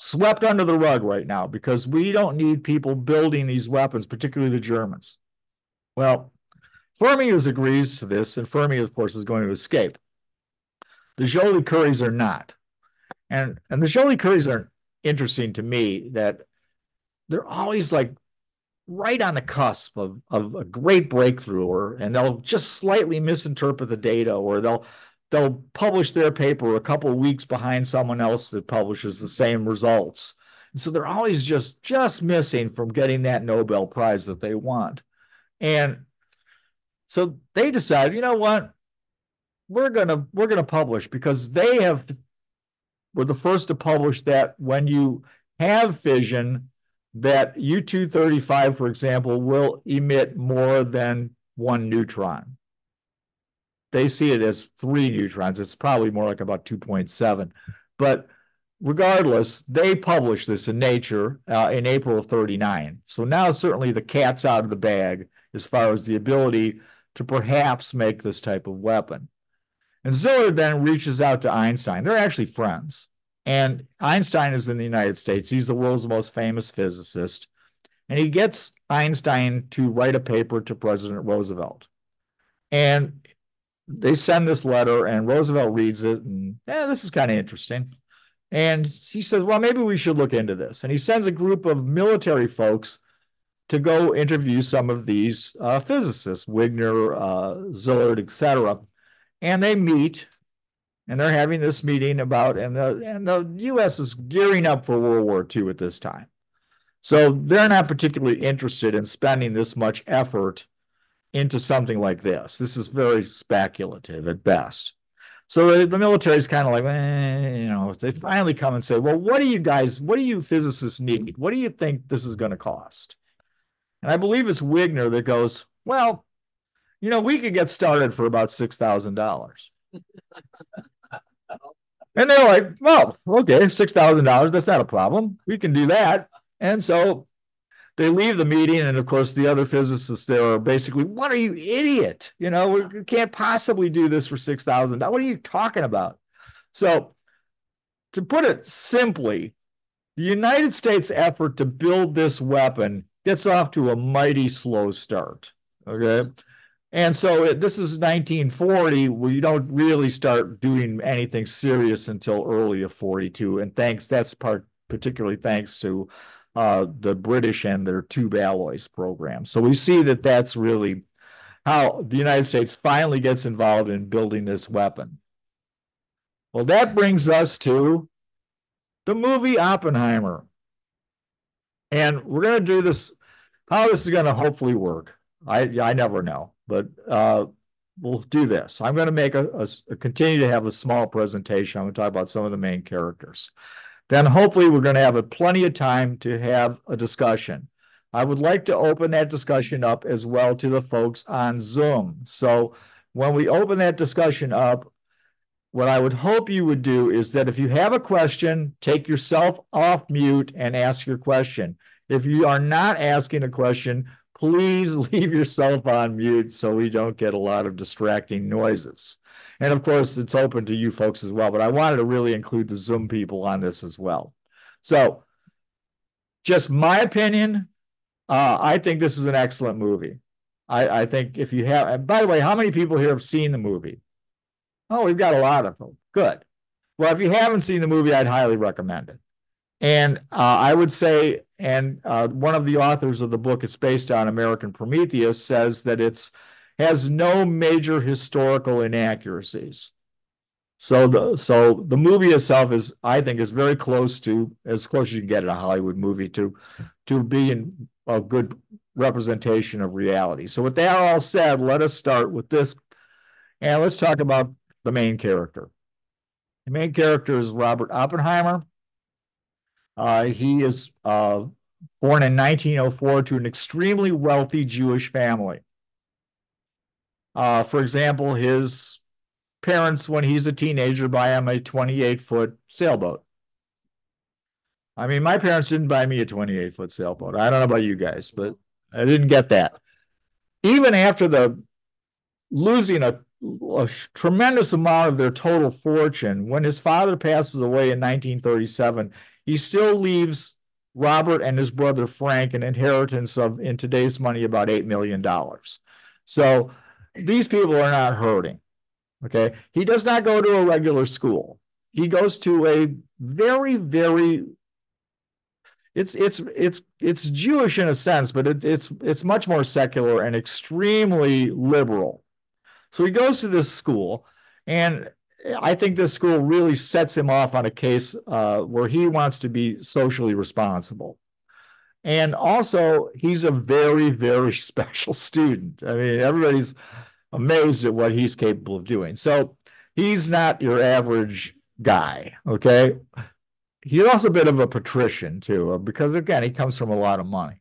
swept under the rug right now because we don't need people building these weapons, particularly the Germans. Well, Fermi agrees to this, and Fermi, of course, is going to escape. The Joliot-Curies are not. And, and the Joliot-Curies are interesting to me that they're always like right on the cusp of, of a great breakthrough, or and they'll just slightly misinterpret the data, or they'll they'll publish their paper a couple weeks behind someone else that publishes the same results. And so they're always just just missing from getting that Nobel Prize that they want. And so they decide, you know what? We're gonna we're gonna publish because they have were the first to publish that when you have fission, that U-235, for example, will emit more than one neutron. They see it as three neutrons. It's probably more like about 2.7. But regardless, they published this in Nature uh, in April of 39. So now certainly the cat's out of the bag as far as the ability to perhaps make this type of weapon. And Szilard then reaches out to Einstein. They're actually friends. And Einstein is in the United States. He's the world's most famous physicist. And he gets Einstein to write a paper to President Roosevelt. And they send this letter, and Roosevelt reads it, and this is kind of interesting. And he says, well, maybe we should look into this. And he sends a group of military folks to go interview some of these uh, physicists, Wigner, uh, Szilard, etc. And they meet and they're having this meeting about and the and the U.S. is gearing up for World War II at this time, so they're not particularly interested in spending this much effort into something like this. This is very speculative at best. So the, military is kind of like, eh, you know, they finally come and say, well, what do you guys, what do you physicists need? What do you think this is going to cost? And I believe it's Wigner that goes, well, you know, we could get started for about six thousand dollars. And they're like, well, okay, $6,000, that's not a problem. We can do that. And so they leave the meeting. And of course, the other physicists there are basically, what are you, idiot? You know, we can't possibly do this for $6,000. What are you talking about? So, to put it simply, the United States effort to build this weapon gets off to a mighty slow start. Okay. And so it, this is 1940. We don't really start doing anything serious until early of 42. And thanks, that's part particularly thanks to uh, the British and their tube alloys program. So we see that that's really how the United States finally gets involved in building this weapon. Well, that brings us to the movie Oppenheimer. And we're going to do this, how this is going to hopefully work. I, I never know. But uh, we'll do this. I'm going to make a, a, continue to have a small presentation. I'm going to talk about some of the main characters. Then hopefully we're going to have a plenty of time to have a discussion. I would like to open that discussion up as well to the folks on Zoom. So when we open that discussion up, what I would hope you would do is that if you have a question, take yourself off mute and ask your question. If you are not asking a question, please leave yourself on mute so we don't get a lot of distracting noises. And of course, it's open to you folks as well, but I wanted to really include the Zoom people on this as well. So, just my opinion, uh, I think this is an excellent movie. I, I think if you have, and by the way, how many people here have seen the movie? Oh, we've got a lot of them. Good. Well, if you haven't seen the movie, I'd highly recommend it. And uh, I would say, and uh, one of the authors of the book it's based on, American Prometheus, says that it's has no major historical inaccuracies. So the so the movie itself is, I think, is very close to as close as you can get in a Hollywood movie to to being a good representation of reality. So with that all said, let us start with this, and let's talk about the main character. The main character is Robert Oppenheimer. Uh, he is uh, born in 1904 to an extremely wealthy Jewish family. Uh, for example, his parents, when he's a teenager, buy him a 28 foot sailboat. I mean, my parents didn't buy me a 28 foot sailboat. I don't know about you guys, but I didn't get that. Even after the losing a, a tremendous amount of their total fortune, when his father passes away in 1937, he still leaves Robert and his brother Frank an inheritance of, in today's money, about $8 million. So these people are not hurting. Okay. He does not go to a regular school. He goes to a very, very it's it's it's it's Jewish in a sense, but it, it's it's much more secular and extremely liberal. So he goes to this school, and I think this school really sets him off on a case uh, where he wants to be socially responsible. And also, he's a very, very special student. I mean, everybody's amazed at what he's capable of doing. So he's not your average guy, okay? he's also a bit of a patrician too, because again, he comes from a lot of money.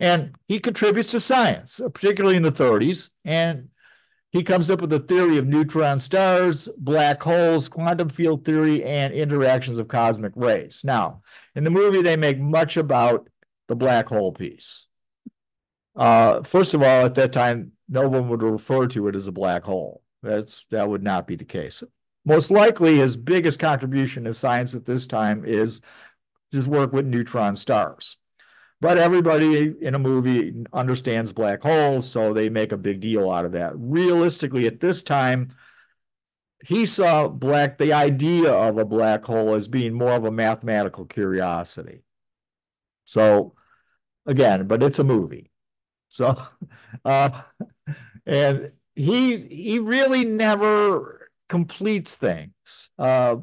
And he contributes to science, particularly in the 30s. And he comes up with the theory of neutron stars, black holes, quantum field theory, and interactions of cosmic rays. Now, in the movie, they make much about the black hole piece. Uh, first of all, at that time, no one would refer to it as a black hole. That's that would not be the case. Most likely, his biggest contribution to science at this time is his work with neutron stars. But everybody in a movie understands black holes, so they make a big deal out of that. Realistically, at this time, he saw black the idea of a black hole as being more of a mathematical curiosity. So again, but it's a movie. So uh and he he really never completes things. Uh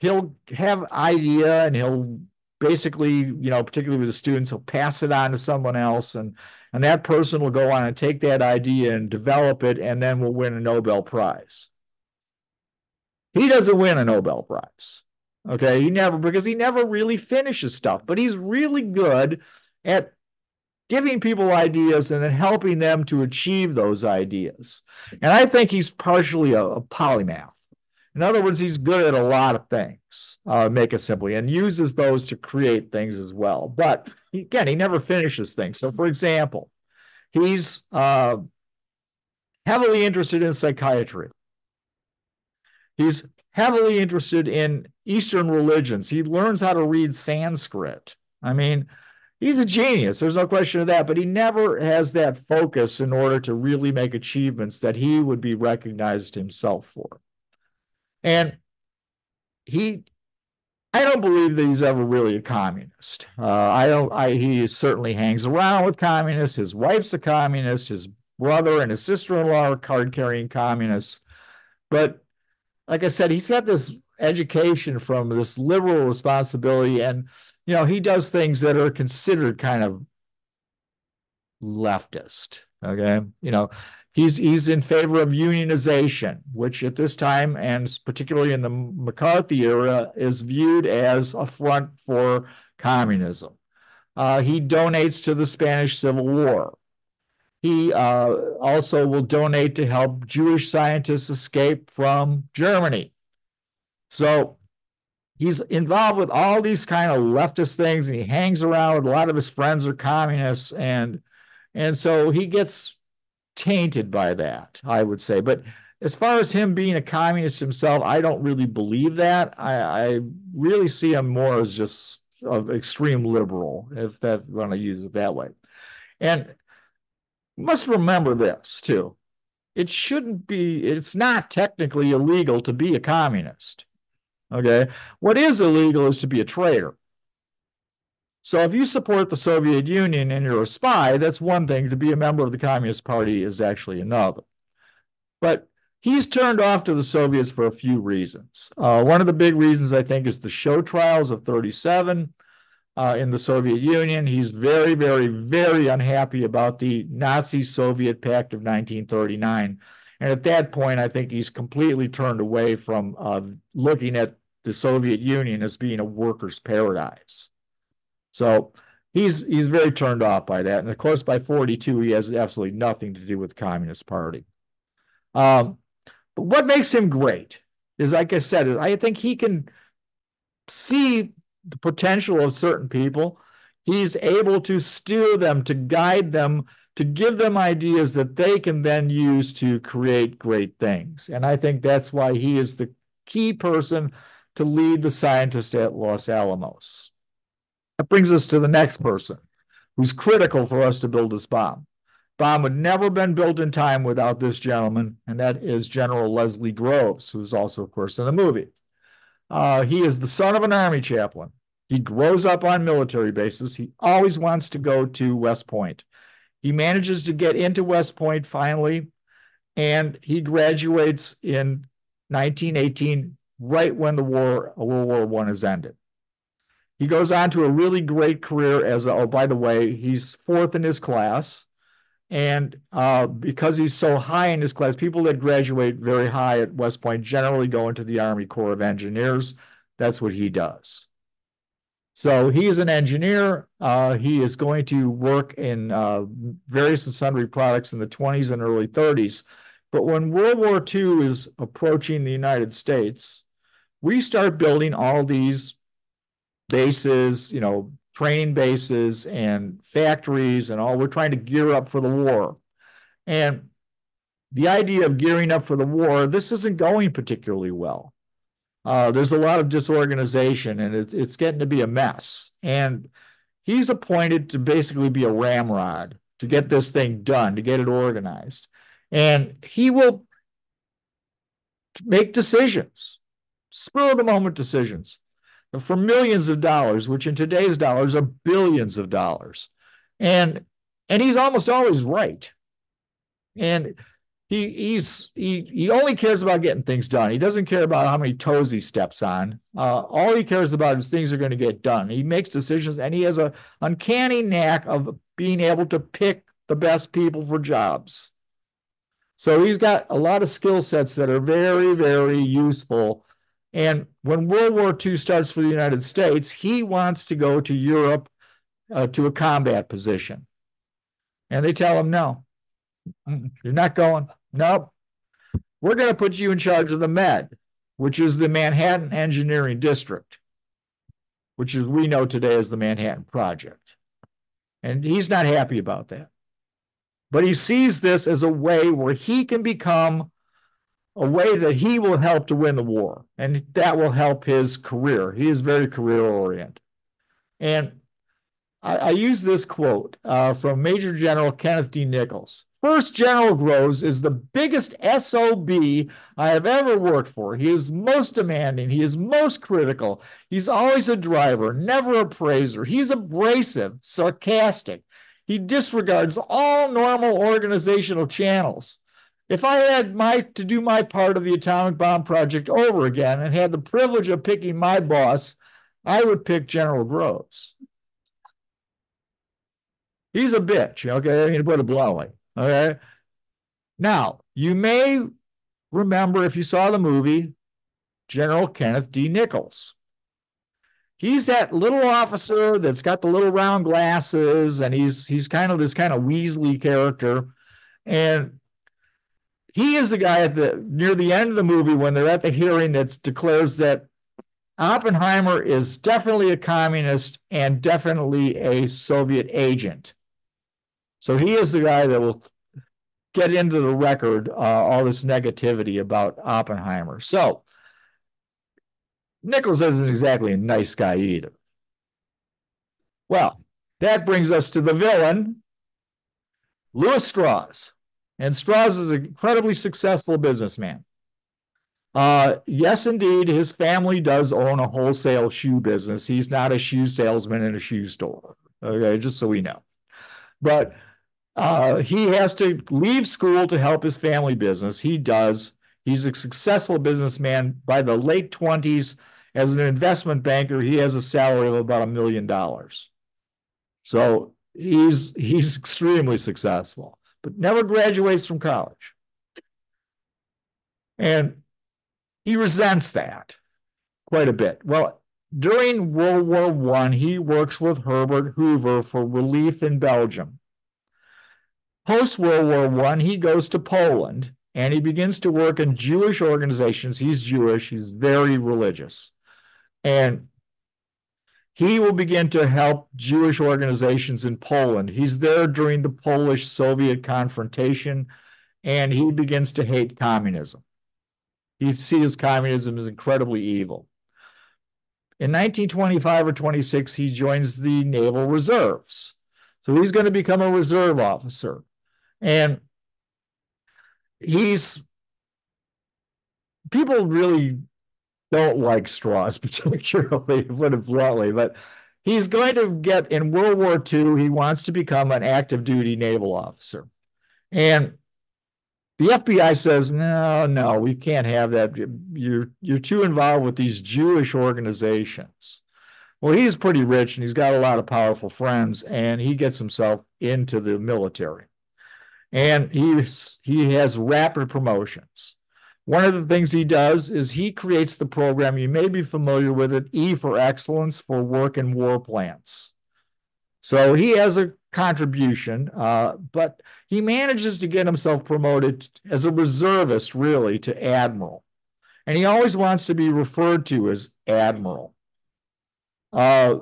he'll have idea and he'll basically, you know, particularly with the students, he'll pass it on to someone else, and and that person will go on and take that idea and develop it, and then will win a Nobel Prize. He doesn't win a Nobel Prize. Okay, he never because he never really finishes stuff, but he's really good at giving people ideas and then helping them to achieve those ideas. And I think he's partially a, a polymath. In other words, he's good at a lot of things, uh, make it simply, and uses those to create things as well. But again, he never finishes things. So, for example, he's uh, heavily interested in psychiatry. He's heavily interested in Eastern religions. He learns how to read Sanskrit. I mean, he's a genius. There's no question of that. But he never has that focus in order to really make achievements that he would be recognized himself for. And he, I don't believe that he's ever really a communist. Uh, I don't. I he certainly hangs around with communists. His wife's a communist. His brother and his sister-in-law are card-carrying communists. But like I said, he's got this education from this liberal responsibility, and you know he does things that are considered kind of leftist. Okay, you know He's he's in favor of unionization, which at this time and particularly in the McCarthy era is viewed as a front for communism. Uh, he donates to the Spanish Civil War. He uh, also will donate to help Jewish scientists escape from Germany. So he's involved with all these kind of leftist things, and he hangs around with a lot of his friends are communists, and and so he gets tainted by that, I would say. But as far as him being a communist himself, I don't really believe that. I, I really see him more as just an extreme liberal, if that want to use it that way. And must remember this too. It shouldn't be, it's not technically illegal to be a communist. Okay. What is illegal is to be a traitor. So if you support the Soviet Union and you're a spy, that's one thing. To be a member of the Communist Party is actually another. But he's turned off to the Soviets for a few reasons. Uh, one of the big reasons, I think, is the show trials of 37 uh, in the Soviet Union. He's very, very, very unhappy about the Nazi Soviet Pact of 1939. And at that point, I think he's completely turned away from uh, looking at the Soviet Union as being a worker's paradise. So he's he's very turned off by that. And of course, by 42, he has absolutely nothing to do with the Communist Party. Um, but what makes him great is, like I said, I think he can see the potential of certain people. He's able to steer them, to guide them, to give them ideas that they can then use to create great things. And I think that's why he is the key person to lead the scientists at Los Alamos. That brings us to the next person who's critical for us to build this bomb. Bomb would never have been built in time without this gentleman, and that is General Leslie Groves, who's also, of course, in the movie. Uh, he is the son of an army chaplain. He grows up on military bases. He always wants to go to West Point. He manages to get into West Point finally, and he graduates in 1918, right when the war, World War One has ended. He goes on to a really great career as, a, oh, by the way, he's fourth in his class. And uh, because he's so high in his class, people that graduate very high at West Point generally go into the Army Corps of Engineers. That's what he does. So he is an engineer. Uh, he is going to work in uh, various and sundry products in the 20s and early 30s. But when World War II is approaching the United States, we start building all these bases, you know, training bases and factories and all. We're trying to gear up for the war. And the idea of gearing up for the war, this isn't going particularly well. Uh, there's a lot of disorganization and it's, it's getting to be a mess. And he's appointed to basically be a ramrod to get this thing done, to get it organized. And he will make decisions, spur of the moment decisions for millions of dollars, which in today's dollars are billions of dollars. And and he's almost always right. And he he's he he only cares about getting things done. He doesn't care about how many toes he steps on. Uh, all he cares about is things are going to get done. He makes decisions, and he has a uncanny knack of being able to pick the best people for jobs. So he's got a lot of skill sets that are very very useful. And when World War II starts for the United States, he wants to go to Europe uh, to a combat position, and they tell him no. You're not going. Nope. We're going to put you in charge of the Med, which is the Manhattan Engineering District, which is we know today as the Manhattan Project. And he's not happy about that. But he sees this as a way where he can become a way that he will help to win the war. And that will help his career. He is very career oriented. And I, I use this quote uh, from Major General Kenneth D. Nichols. First General Groves is the biggest SOB I have ever worked for. He is most demanding. He is most critical. He's always a driver, never a praiser. He's abrasive, sarcastic. He disregards all normal organizational channels. If I had my to do my part of the atomic bomb project over again and had the privilege of picking my boss, I would pick General Groves. He's a bitch, okay? I mean, to put it bluntly. Okay. Now, you may remember if you saw the movie, General Kenneth D. Nichols. He's that little officer that's got the little round glasses, and he's he's kind of this kind of Weasley character. And he is the guy at the near the end of the movie when they're at the hearing that declares that Oppenheimer is definitely a communist and definitely a Soviet agent. So he is the guy that will get into the record uh, all this negativity about Oppenheimer. So Nichols isn't exactly a nice guy either. Well, that brings us to the villain, Lewis Strauss. And Strauss is an incredibly successful businessman. Uh, yes, indeed, his family does own a wholesale shoe business. He's not a shoe salesman in a shoe store. Okay, just so we know. But uh, he has to leave school to help his family business. He does. He's a successful businessman. By the late 20s, as an investment banker, he has a salary of about a million dollars. So he's he's extremely successful, but never graduates from college. And he resents that quite a bit. Well, during World War One, he works with Herbert Hoover for relief in Belgium. Post World War One, he goes to Poland and he begins to work in Jewish organizations. He's Jewish, he's very religious. And he will begin to help Jewish organizations in Poland. He's there during the Polish Soviet confrontation, and he begins to hate communism. He sees communism as incredibly evil. In 1925 or 26, he joins the Naval Reserves. So he's going to become a reserve officer. And he's people really don't like Strauss particularly, put it bluntly, but he's going to get in World War II, he wants to become an active duty naval officer. And the FBI says, no, no, we can't have that. You're you're too involved with these Jewish organizations. Well, he's pretty rich and he's got a lot of powerful friends, and he gets himself into the military and he he has rapid promotions. One of the things he does is he creates the program, you may be familiar with it, E for Excellence for Work and War Plans. So he has a contribution, uh, but he manages to get himself promoted as a reservist, really, to admiral. And he always wants to be referred to as admiral. Uh,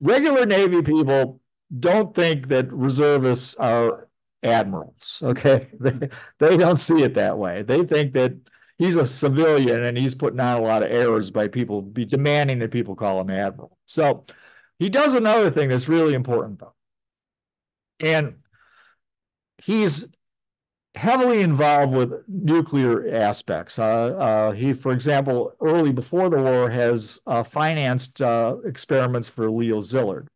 regular Navy people don't think that reservists are admirals. Okay. they, they don't see it that way. They think that he's a civilian and he's putting on a lot of errors by people be demanding that people call him admiral. So he does another thing that's really important though. And he's heavily involved with nuclear aspects. Uh, uh, he, for example, early before the war, has uh, financed uh, experiments for Leo Szilard.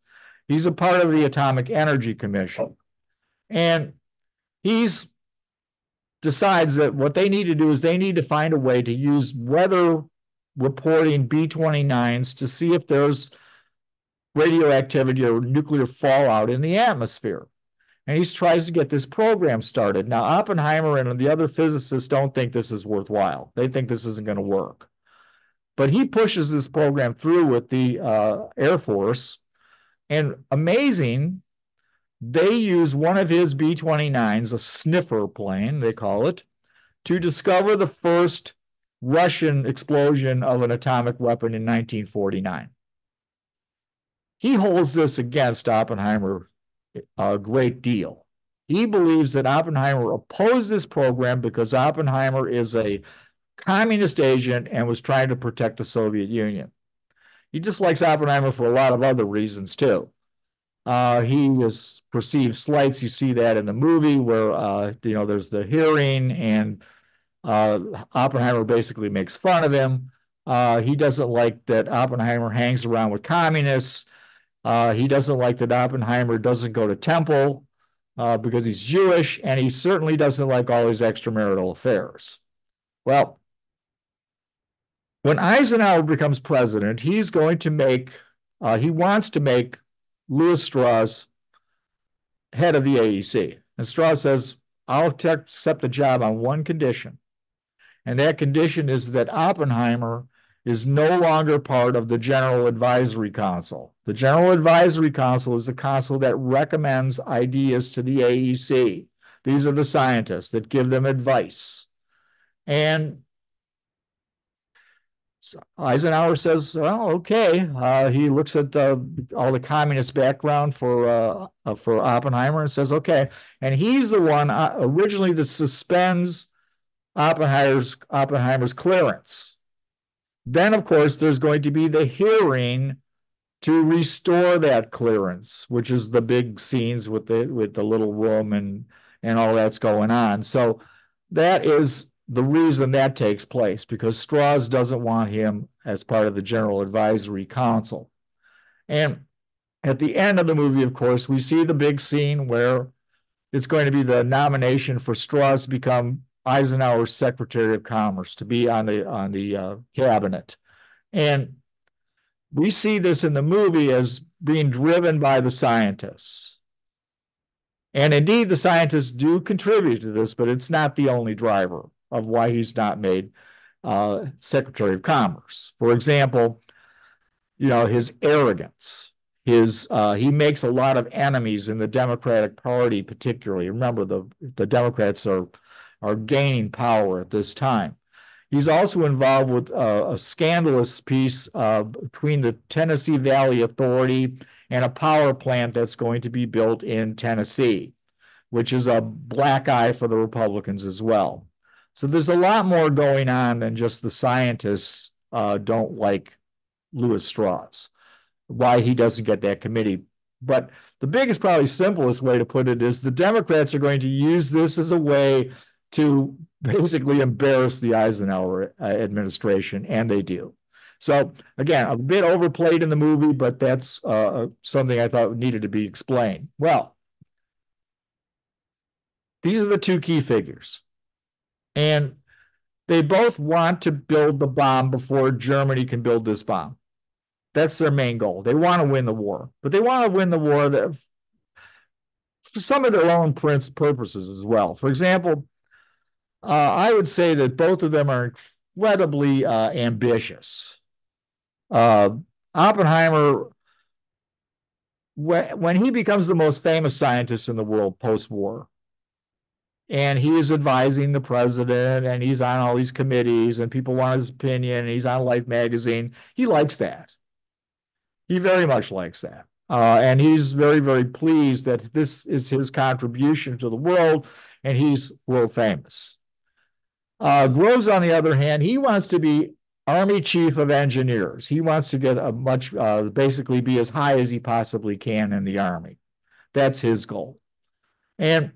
He's a part of the Atomic Energy Commission. And he's decides that what they need to do is they need to find a way to use weather reporting B-29s to see if there's radioactivity or nuclear fallout in the atmosphere. And he tries to get this program started. Now, Oppenheimer and the other physicists don't think this is worthwhile. They think this isn't going to work. But he pushes this program through with the uh, Air Force. And amazing, they use one of his B 29s, a sniffer plane, they call it, to discover the first Russian explosion of an atomic weapon in 1949. He holds this against Oppenheimer a great deal. He believes that Oppenheimer opposed this program because Oppenheimer is a communist agent and was trying to protect the Soviet Union. He dislikes Oppenheimer for a lot of other reasons too. Uh, he has perceived slights. You see that in the movie where uh, you know there's the hearing and uh, Oppenheimer basically makes fun of him. Uh, he doesn't like that Oppenheimer hangs around with communists. Uh, he doesn't like that Oppenheimer doesn't go to temple uh, because he's Jewish, and he certainly doesn't like all his extramarital affairs. Well, when Eisenhower becomes president, he's going to make, he wants to make Lewis Strauss head of the AEC. And Strauss says, I'll accept the job on one condition. And that condition is that Oppenheimer is no longer part of the General Advisory Council. The General Advisory Council is the council that recommends ideas to the AEC. These are the scientists that give them advice. And Eisenhower says, well, okay. Uh, he looks at uh, all the communist background for uh, uh for Oppenheimer and says, okay. And he's the one uh, originally that suspends Oppenheimer's Oppenheimer's clearance. Then, of course, there's going to be the hearing to restore that clearance, which is the big scenes with the with the little room and and all that's going on. So that is the reason that takes place because Strauss doesn't want him as part of the General Advisory Council. And at the end of the movie, of course, we see the big scene where it's going to be the nomination for Strauss to become Eisenhower's Secretary of Commerce to be on the on the uh, cabinet, and we see this in the movie as being driven by the scientists. And indeed, the scientists do contribute to this, but it's not the only driver of why he's not made uh, Secretary of Commerce. For example, you know, his arrogance, his uh, he makes a lot of enemies in the Democratic Party, particularly. Remember, the the Democrats are are gaining power at this time. He's also involved with uh, a scandalous piece uh, between the Tennessee Valley Authority and a power plant that's going to be built in Tennessee, which is a black eye for the Republicans as well. So there's a lot more going on than just the scientists uh, don't like Lewis Strauss, why he doesn't get that committee. But the biggest, probably simplest way to put it is the Democrats are going to use this as a way to basically embarrass the Eisenhower uh, administration, and they do. So again, a bit overplayed in the movie, but that's uh, something I thought needed to be explained. Well, these are the two key figures. And they both want to build the bomb before Germany can build this bomb. That's their main goal. They want to win the war, but they want to win the war that, for some of their own prince purposes as well. For example, uh, I would say that both of them are incredibly uh, ambitious. Uh, Oppenheimer, when, when he becomes the most famous scientist in the world post-war, and he is advising the president and he's on all these committees and people want his opinion and he's on Life magazine. He likes that. He very much likes that. Uh, and he's very, very pleased that this is his contribution to the world and he's world famous. Uh, Groves, on the other hand, he wants to be Army Chief of Engineers. He wants to get a much, uh, basically be as high as he possibly can in the Army. That's his goal. And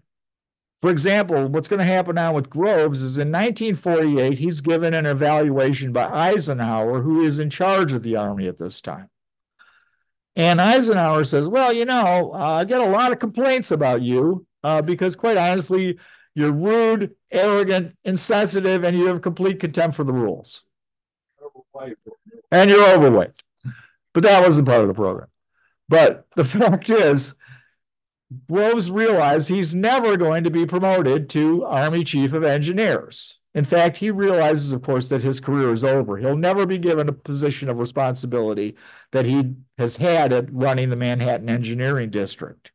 for example, what's going to happen now with Groves is in 1948, he's given an evaluation by Eisenhower, who is in charge of the Army at this time. And Eisenhower says, Well, you know, uh, I get a lot of complaints about you uh, because, quite honestly, you're rude, arrogant, insensitive, and you have complete contempt for the rules. And you're overweight. But that wasn't part of the program. But the fact is, Groves realized he's never going to be promoted to Army Chief of Engineers. In fact, he realizes, of course, that his career is over. He'll never be given a position of responsibility that he has had at running the Manhattan Engineering District.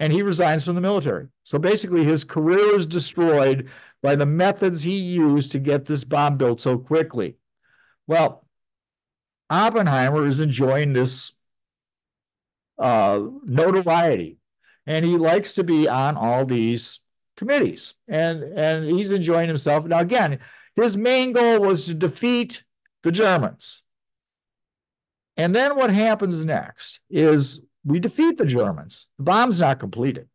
And he resigns from the military. So basically, his career is destroyed by the methods he used to get this bomb built so quickly. Well, Oppenheimer is enjoying this uh, notoriety and he likes to be on all these committees and and he's enjoying himself. Now again his main goal was to defeat the germans. And then what happens next is we defeat the germans. The bomb's not completed.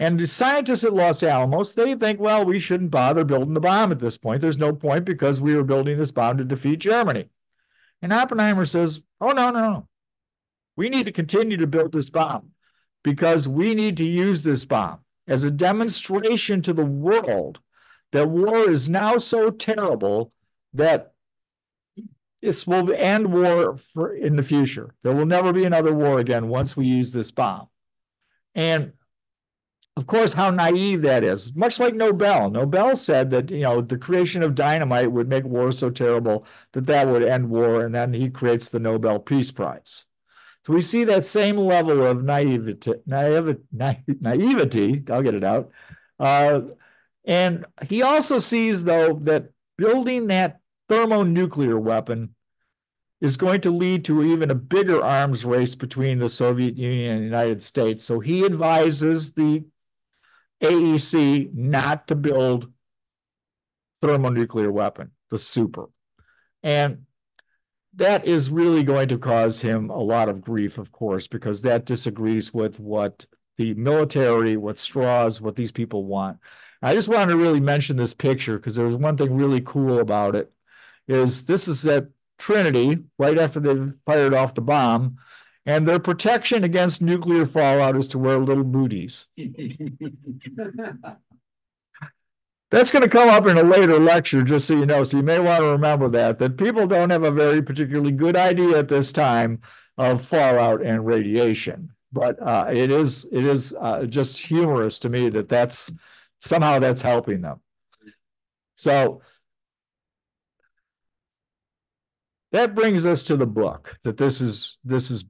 And the scientists at los alamos they think well we shouldn't bother building the bomb at this point. There's no point because we were building this bomb to defeat germany. And oppenheimer says oh no no no. we need to continue to build this bomb because we need to use this bomb as a demonstration to the world that war is now so terrible that this will end war for in the future. There will never be another war again once we use this bomb. And of course, how naive that is. Much like Nobel. Nobel said that, you know, the creation of dynamite would make war so terrible that that would end war. And then he creates the Nobel Peace Prize. So we see that same level of naivety, naivety, naivety I'll get it out. Uh, and he also sees, though, that building that thermonuclear weapon is going to lead to even a bigger arms race between the Soviet Union and the United States. So he advises the AEC not to build thermonuclear weapon, the super. And that is really going to cause him a lot of grief, of course, because that disagrees with what the military, what Strauss, what these people want. I just wanted to really mention this picture because there's one thing really cool about it. Is this is at Trinity right after they've fired off the bomb, and their protection against nuclear fallout is to wear little booties. That's going to come up in a later lecture, just so you know. So you may want to remember that, that people don't have a very particularly good idea at this time of fallout and radiation. But uh, it is it is uh, just humorous to me that that's somehow that's helping them. So that brings us to the book that this is this is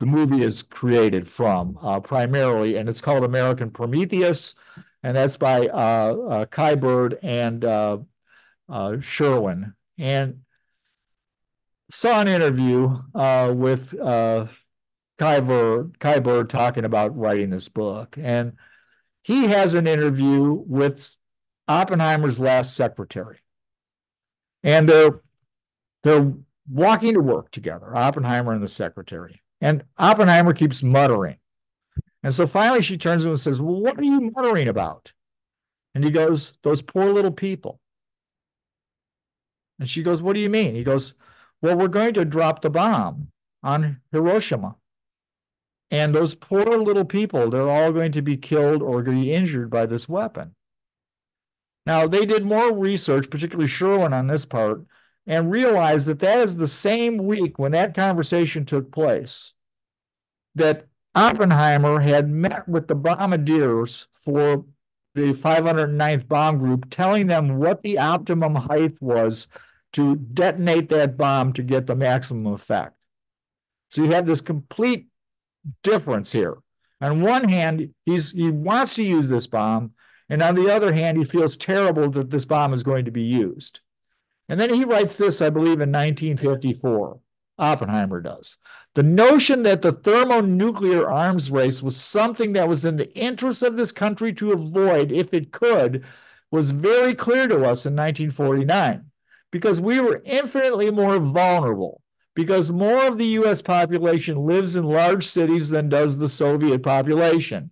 the movie is created from uh, primarily, and it's called American Prometheus and that's by uh, uh, Kai Bird and uh, uh, Sherwin. And saw an interview with Kai Bird, Kai Bird talking about writing this book, and he has an interview with Oppenheimer's last secretary, and they're they're walking to work together, Oppenheimer and the secretary, and Oppenheimer keeps muttering and so finally she turns to him and says, Well, what are you muttering about? And he goes, Those poor little people. And she goes, What do you mean? He goes, Well, we're going to drop the bomb on Hiroshima. And those poor little people, they're all going to be killed or be injured by this weapon. Now, they did more research, particularly Sherwin on this part, and realized that that is the same week when that conversation took place that Oppenheimer had met with the bombardiers for the 509th Bomb Group, telling them what the optimum height was to detonate that bomb to get the maximum effect. So you have this complete difference here. On one hand, he's he wants to use this bomb, and on the other hand, he feels terrible that this bomb is going to be used. And then he writes this, I believe, in 1954. Oppenheimer does. The notion that the thermonuclear arms race was something that was in the interest of this country to avoid if it could was very clear to us in 1949 because we were infinitely more vulnerable. Because more of the US population lives in large cities than does the Soviet population,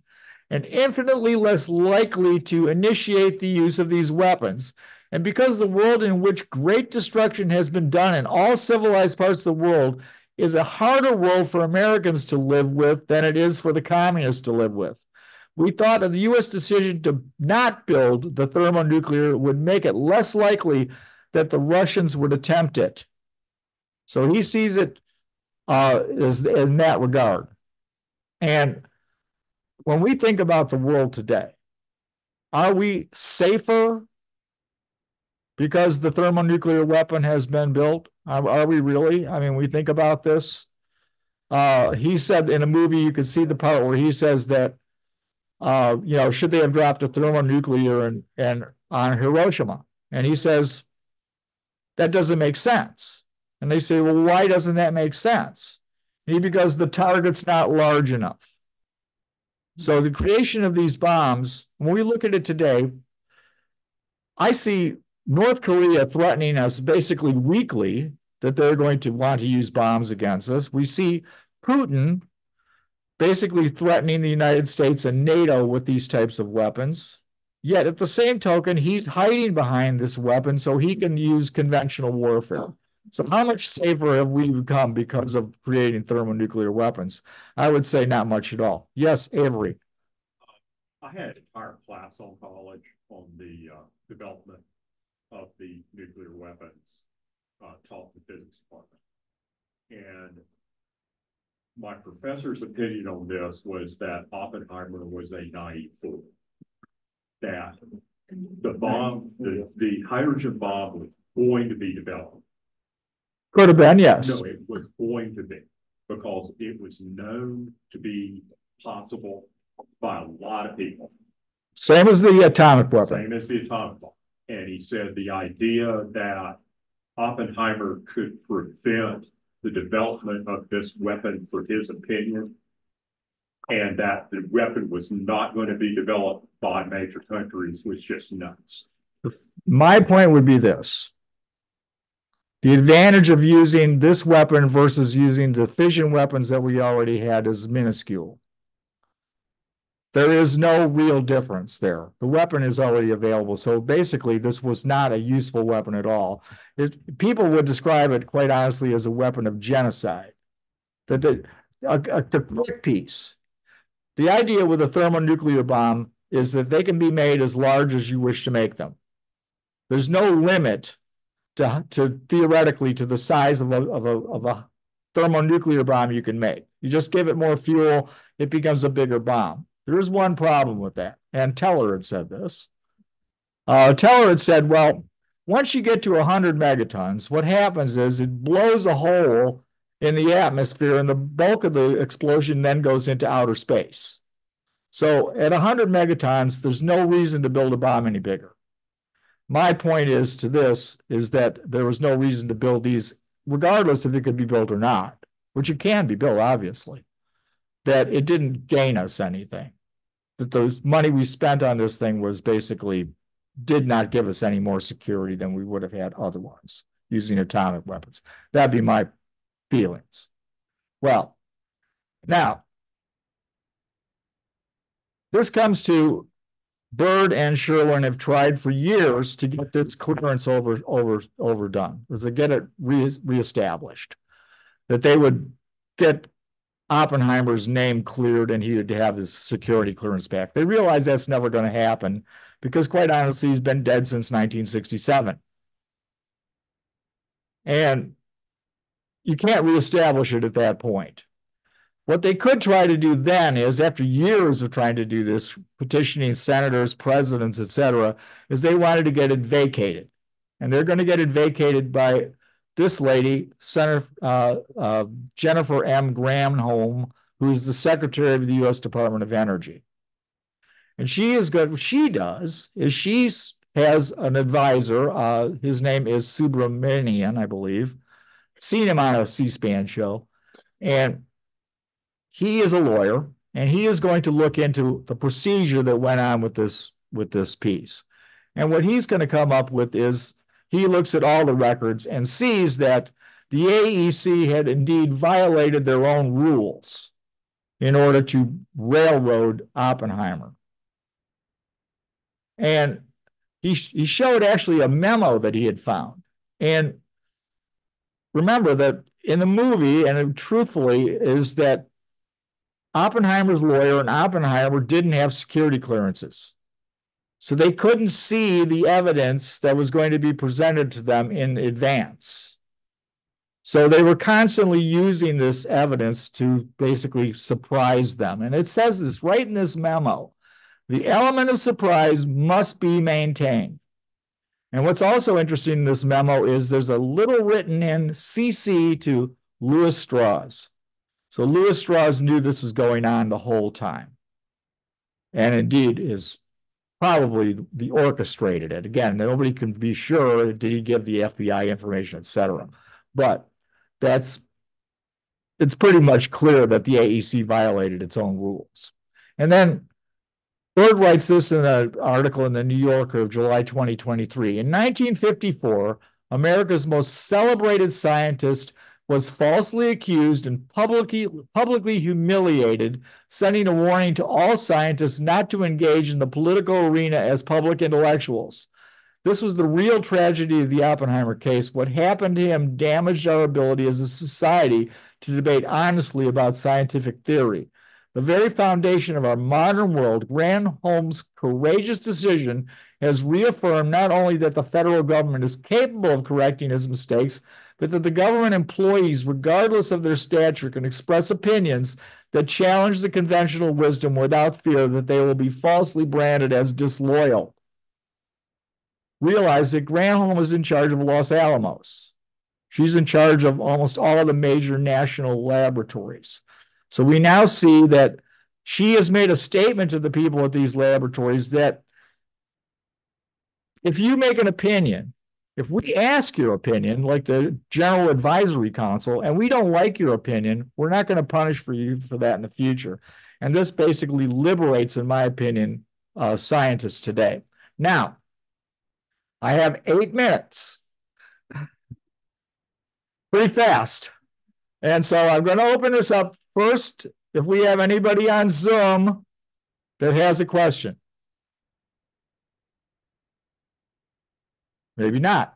and infinitely less likely to initiate the use of these weapons. And because the world in which great destruction has been done in all civilized parts of the world is a harder world for Americans to live with than it is for the communists to live with. We thought that the US decision to not build the thermonuclear would make it less likely that the Russians would attempt it. So he sees it uh, as, in that regard. And when we think about the world today, are we safer because the thermonuclear weapon has been built? Are, are we really? I mean, we think about this. Uh, he said in a movie, you could see the part where he says that, uh, you know, should they have dropped a thermonuclear and, and on Hiroshima? And he says, that doesn't make sense. And they say, well, why doesn't that make sense? Maybe because the target's not large enough. So the creation of these bombs, when we look at it today, I see North Korea threatening us basically weekly that they're going to want to use bombs against us. We see Putin basically threatening the United States and NATO with these types of weapons. Yet at the same token, he's hiding behind this weapon so he can use conventional warfare. So how much safer have we become because of creating thermonuclear weapons? I would say not much at all. Yes, Avery. I had an entire class on college on the uh, development of the nuclear weapons uh, taught the physics department. And my professor's opinion on this was that Oppenheimer was a naive fool that the bomb, the, the hydrogen bomb was going to be developed. Could have been, yes. No, it was going to be because it was known to be possible by a lot of people. Same as the atomic weapon. Same as the atomic bomb. And he said the idea that Oppenheimer could prevent the development of this weapon, for his opinion, and that the weapon was not going to be developed by major countries was just nuts. My point would be this. The advantage of using this weapon versus using the fission weapons that we already had is minuscule. There is no real difference there. The weapon is already available. So basically, this was not a useful weapon at all. It, people would describe it, quite honestly, as a weapon of genocide. That the, a, a, quick piece the idea with a thermonuclear bomb is that they can be made as large as you wish to make them. There's no limit to, to theoretically to the size of a, of a, of a thermonuclear bomb you can make. You just give it more fuel, it becomes a bigger bomb. There is one problem with that. And Teller had said this. Uh, Teller had said, well, once you get to 100 megatons, what happens is it blows a hole in the atmosphere, and the bulk of the explosion then goes into outer space. So at 100 megatons, there's no reason to build a bomb any bigger. My point is to this is that there was no reason to build these, regardless if it could be built or not, which it can be built, obviously, that it didn't gain us anything. That the money we spent on this thing was basically did not give us any more security than we would have had otherwise using atomic weapons. That'd be my feelings. Well, now, this comes to Bird and Sherwin have tried for years to get this clearance over over overdone, to get it re reestablished, that they would get Oppenheimer's name cleared and he would have his security clearance back. They realize that's never going to happen because, quite honestly, he's been dead since 1967. And you can't reestablish it at that point. What they could try to do then is, after years of trying to do this, petitioning senators, presidents, et cetera, is they wanted to get it vacated. And they're going to get it vacated by this lady, Senator uh, uh, Jennifer M. Granholm, who is the Secretary of the U.S. Department of Energy. And she is good. What she does is she has an advisor. Uh, his name is Subramanian, I believe. Seen him on a C-SPAN show, and he is a lawyer, and he is going to look into the procedure that went on with this with this piece. And what he's going to come up with is he looks at all the records and sees that the AEC had indeed violated their own rules in order to railroad Oppenheimer. And he, he showed actually a memo that he had found. And remember that in the movie, and truthfully, is that Oppenheimer's lawyer and Oppenheimer didn't have security clearances. So they couldn't see the evidence that was going to be presented to them in advance. So they were constantly using this evidence to basically surprise them. And it says this right in this memo. The element of surprise must be maintained. And what's also interesting in this memo is there's a little written in CC to Lewis Strauss. So Lewis Strauss knew this was going on the whole time. And indeed is probably the orchestrated it. Again, nobody can be sure did he give the FBI information, et cetera. But that's it's pretty much clear that the AEC violated its own rules. And then Bird writes this in an article in the New Yorker of July 2023. In 1954, America's most celebrated scientist was falsely accused and publicly, publicly humiliated, sending a warning to all scientists not to engage in the political arena as public intellectuals. This was the real tragedy of the Oppenheimer case. What happened to him damaged our ability as a society to debate honestly about scientific theory. The very foundation of our modern world, Granholm's courageous decision has reaffirmed not only that the federal government is capable of correcting its mistakes, but that the government employees, regardless of their stature, can express opinions that challenge the conventional wisdom without fear that they will be falsely branded as disloyal. Realize that Granholm is in charge of Los Alamos. She's in charge of almost all of the major national laboratories. So we now see that she has made a statement to the people at these laboratories that if you make an opinion if we ask your opinion, like the General Advisory Council, and we don't like your opinion, we're not going to punish for you for that in the future. And this basically liberates, in my opinion, uh, scientists today. Now, I have eight minutes. Pretty fast. And so I'm going to open this up first. If we have anybody on Zoom that has a question. Maybe not.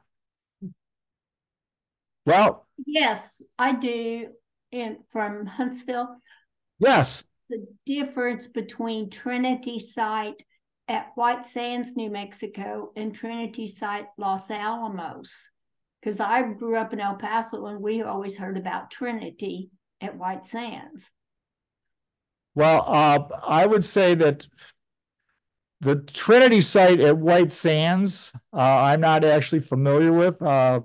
Well, Yes, I do. And from Huntsville, yes, the difference between Trinity site at White Sands, New Mexico, and Trinity site Los Alamos. Because I grew up in El Paso and we always heard about Trinity at White Sands. well, uh, I would say that the Trinity site at White Sands, uh, I'm not actually familiar with. Uh,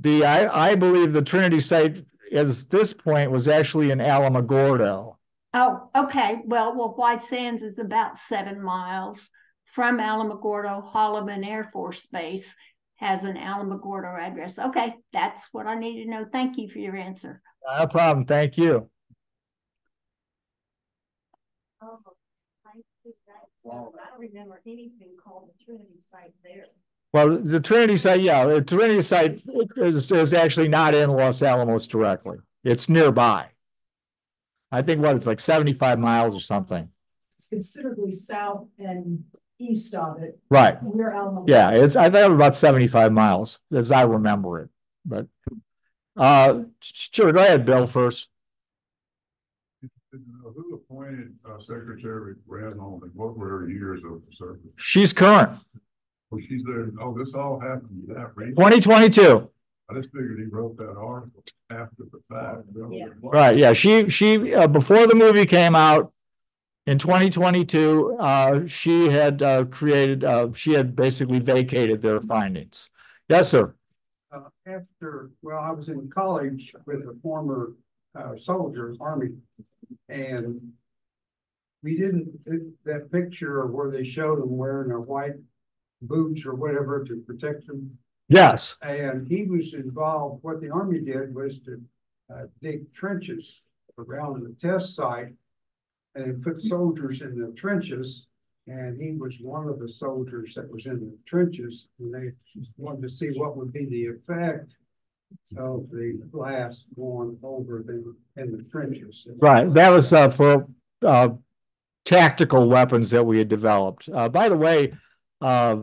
the I, I believe the Trinity site at this point was actually in Alamogordo. Oh, okay. Well, well, White Sands is about seven miles from Alamogordo. Holloman Air Force Base has an Alamogordo address. Okay, that's what I need to know. Thank you for your answer. No problem. Thank you. Oh, I don't remember anything called the Trinity site there. Well, the Trinity site, yeah, the Trinity site is, is actually not in Los Alamos directly. It's nearby. I think what it's like 75 miles or something. It's considerably south and east of it. Right. We're Alamo. Yeah, it's I think about 75 miles as I remember it. But uh sure, go ahead, Bill, first. Who appointed uh, Secretary Granholm and what were her years of service? She's current, Well, she's there, oh, this all happened that recent. 2022. I just figured he wrote that article. after the fact. Yeah. Right, yeah, she, she, uh, before the movie came out in twenty twenty-two, uh, she had, uh, created, uh, she had basically vacated their findings. Yes, sir. uh, after, well, I was in college with a former, uh, soldier, army. And we didn't, that picture of where they showed him wearing a white boots or whatever to protect them. Yes, And he was involved, what the army did was to, uh, dig trenches around the test site. And put soldiers in the trenches, and he was one of the soldiers that was in the trenches, and they wanted to see what would be the effect. Of the blast going over them in the trenches. right, that was, uh, for, uh, tactical weapons that we had developed. Uh, by the way, uh,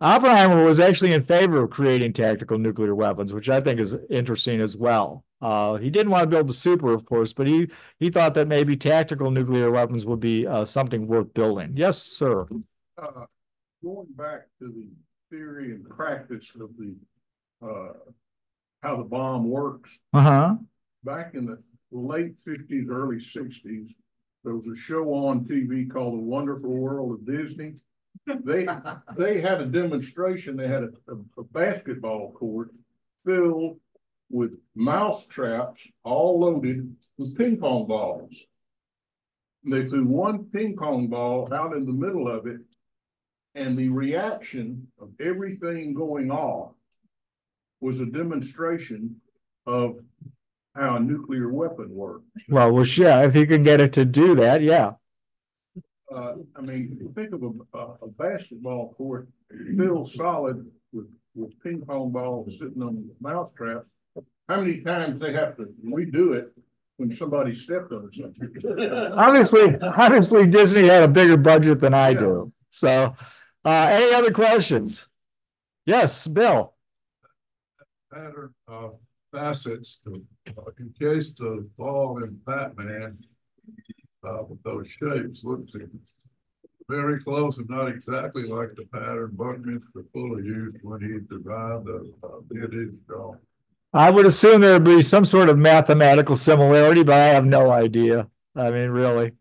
Oppenheimer was actually in favor of creating tactical nuclear weapons, which I think is interesting as well. Uh, he didn't want to build the super, of course, but he, he thought that maybe tactical nuclear weapons would be, uh, something worth building. Yes, sir. Uh, going back to the theory and practice of the, uh, how the bomb works, Uh-huh. back in the late fifties, early sixties, there was a show on TV called The Wonderful World of Disney. They, they had a demonstration, they had a, a- a basketball court filled with mouse traps, all loaded with ping pong balls. They threw one ping pong ball out in the middle of it. And the reaction of everything going off was a demonstration of how a nuclear weapon works. Well, well, yeah, if you can get it to do that, yeah. Uh, I mean, think of a, a, a basketball court filled solid with, with ping pong balls sitting on the mousetrap. How many times they have to redo it when somebody stepped on something? Obviously, obviously Disney had a bigger budget than I do. So, uh, any other questions? Yes, Bill. Pattern of facets to, uh, in case the ball in Fat Man. Uh, with those shapes looks very close and not exactly like the pattern Buckminster Fuller used when he designed the, uh, dome. I would assume there would be some sort of mathematical similarity, but I have no idea. I mean, really.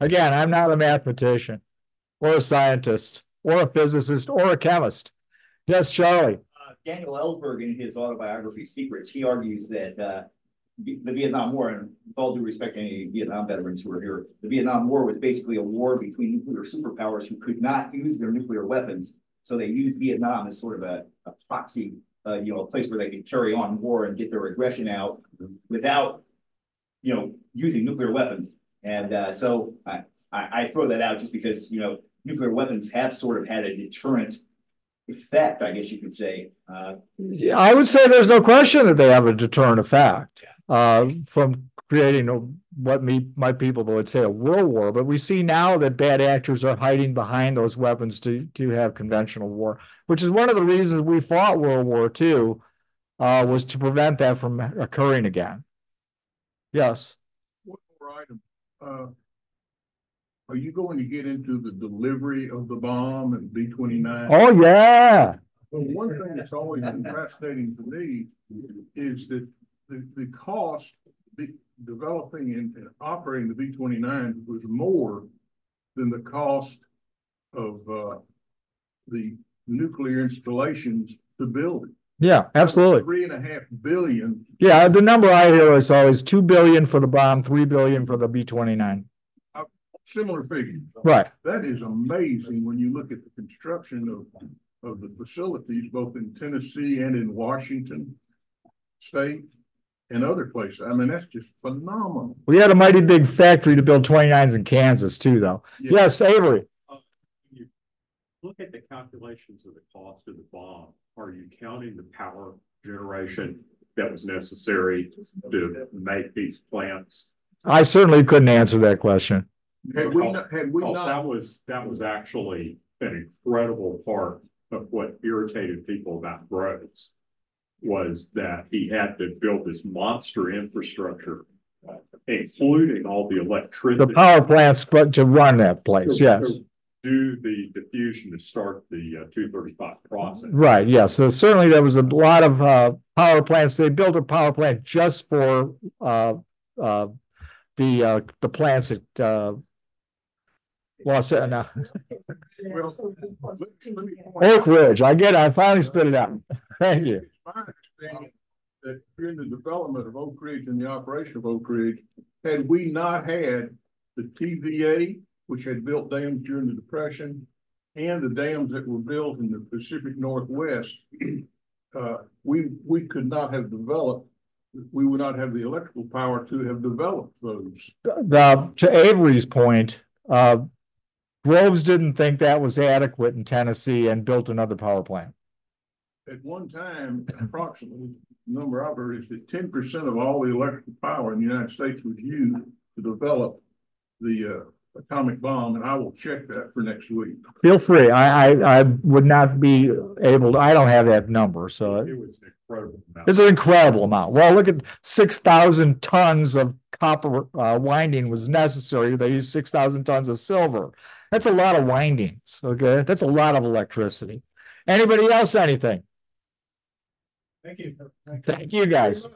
Again, I'm not a mathematician or a scientist or a physicist or a chemist. Yes, Charlie. Daniel Ellsberg, in his autobiography Secrets, he argues that uh, the the Vietnam War, and with all due respect to any Vietnam veterans who are here, the Vietnam War was basically a war between nuclear superpowers who could not use their nuclear weapons. So they used Vietnam as sort of a, a proxy, uh, you know, a place where they could carry on war and get their aggression out without, you know, using nuclear weapons. And uh, so I, I, I throw that out just because, you know, nuclear weapons have sort of had a deterrent effect, I guess you could say, uh, Yeah, I would say there's no question that they have a deterrent effect uh, from creating a, what me, my people would say a world war. But we see now that bad actors are hiding behind those weapons to, to have conventional war, which is one of the reasons we fought World War II uh, was to prevent that from occurring again. Yes. One more item, uh. Are you going to get into the delivery of the bomb and B twenty-nine? Oh, yeah. Well, one thing that's always been fascinating to me is that the, the cost, developing and and operating the B twenty-nine was more than the cost of, uh, the nuclear installations to build it. Yeah, absolutely. Three and a half billion, Yeah, the number I hear is always two billion for the bomb, three billion for the B twenty-nine. Similar figures. Right. That is amazing when you look at the construction of, of the facilities, both in Tennessee and in Washington State and other places. I mean, that's just phenomenal. We had a mighty big factory to build 29s in Kansas too, though. Yeah. Yes, Avery. Uh, you look at the calculations of the cost of the bomb, are you counting the power generation that was necessary to make these plants? I certainly couldn't answer that question. Had we not, had we Oh, not, that was, that was actually an incredible part of what irritated people about Groves. Was that he had to build this monster infrastructure, including all the electricity. The power plants, but to run that place, to- yes. to Do the diffusion to start the uh two thirty-five process. Right, yes. So certainly there was a lot of uh power plants. They built a power plant just for, uh, uh, the, uh, the plants at, no, Well, let- let me point out- Oak Ridge. I get it. I finally spit it out. Thank you. It's my understanding that during the development of Oak Ridge and the operation of Oak Ridge, had we not had the TVA, which had built dams during the Depression, and the dams that were built in the Pacific Northwest, uh, we, we could not have developed, we would not have the electrical power to have developed those. The, to Avery's point, uh, Groves didn't think that was adequate in Tennessee and built another power plant. At one time, approximately, the number I've heard is that ten percent of all the electrical power in the United States was used to develop the uh atomic bomb, and I will check that for next week. Feel free. I, I, I would not be able, to. I don't have that number, so It was an incredible amount. it's an incredible amount. Well, look at six thousand tons of copper, uh, winding was necessary. They used six thousand tons of silver. That's a lot of windings, okay? That's a lot of electricity. Anybody else, anything? Thank you. Thank you, guys.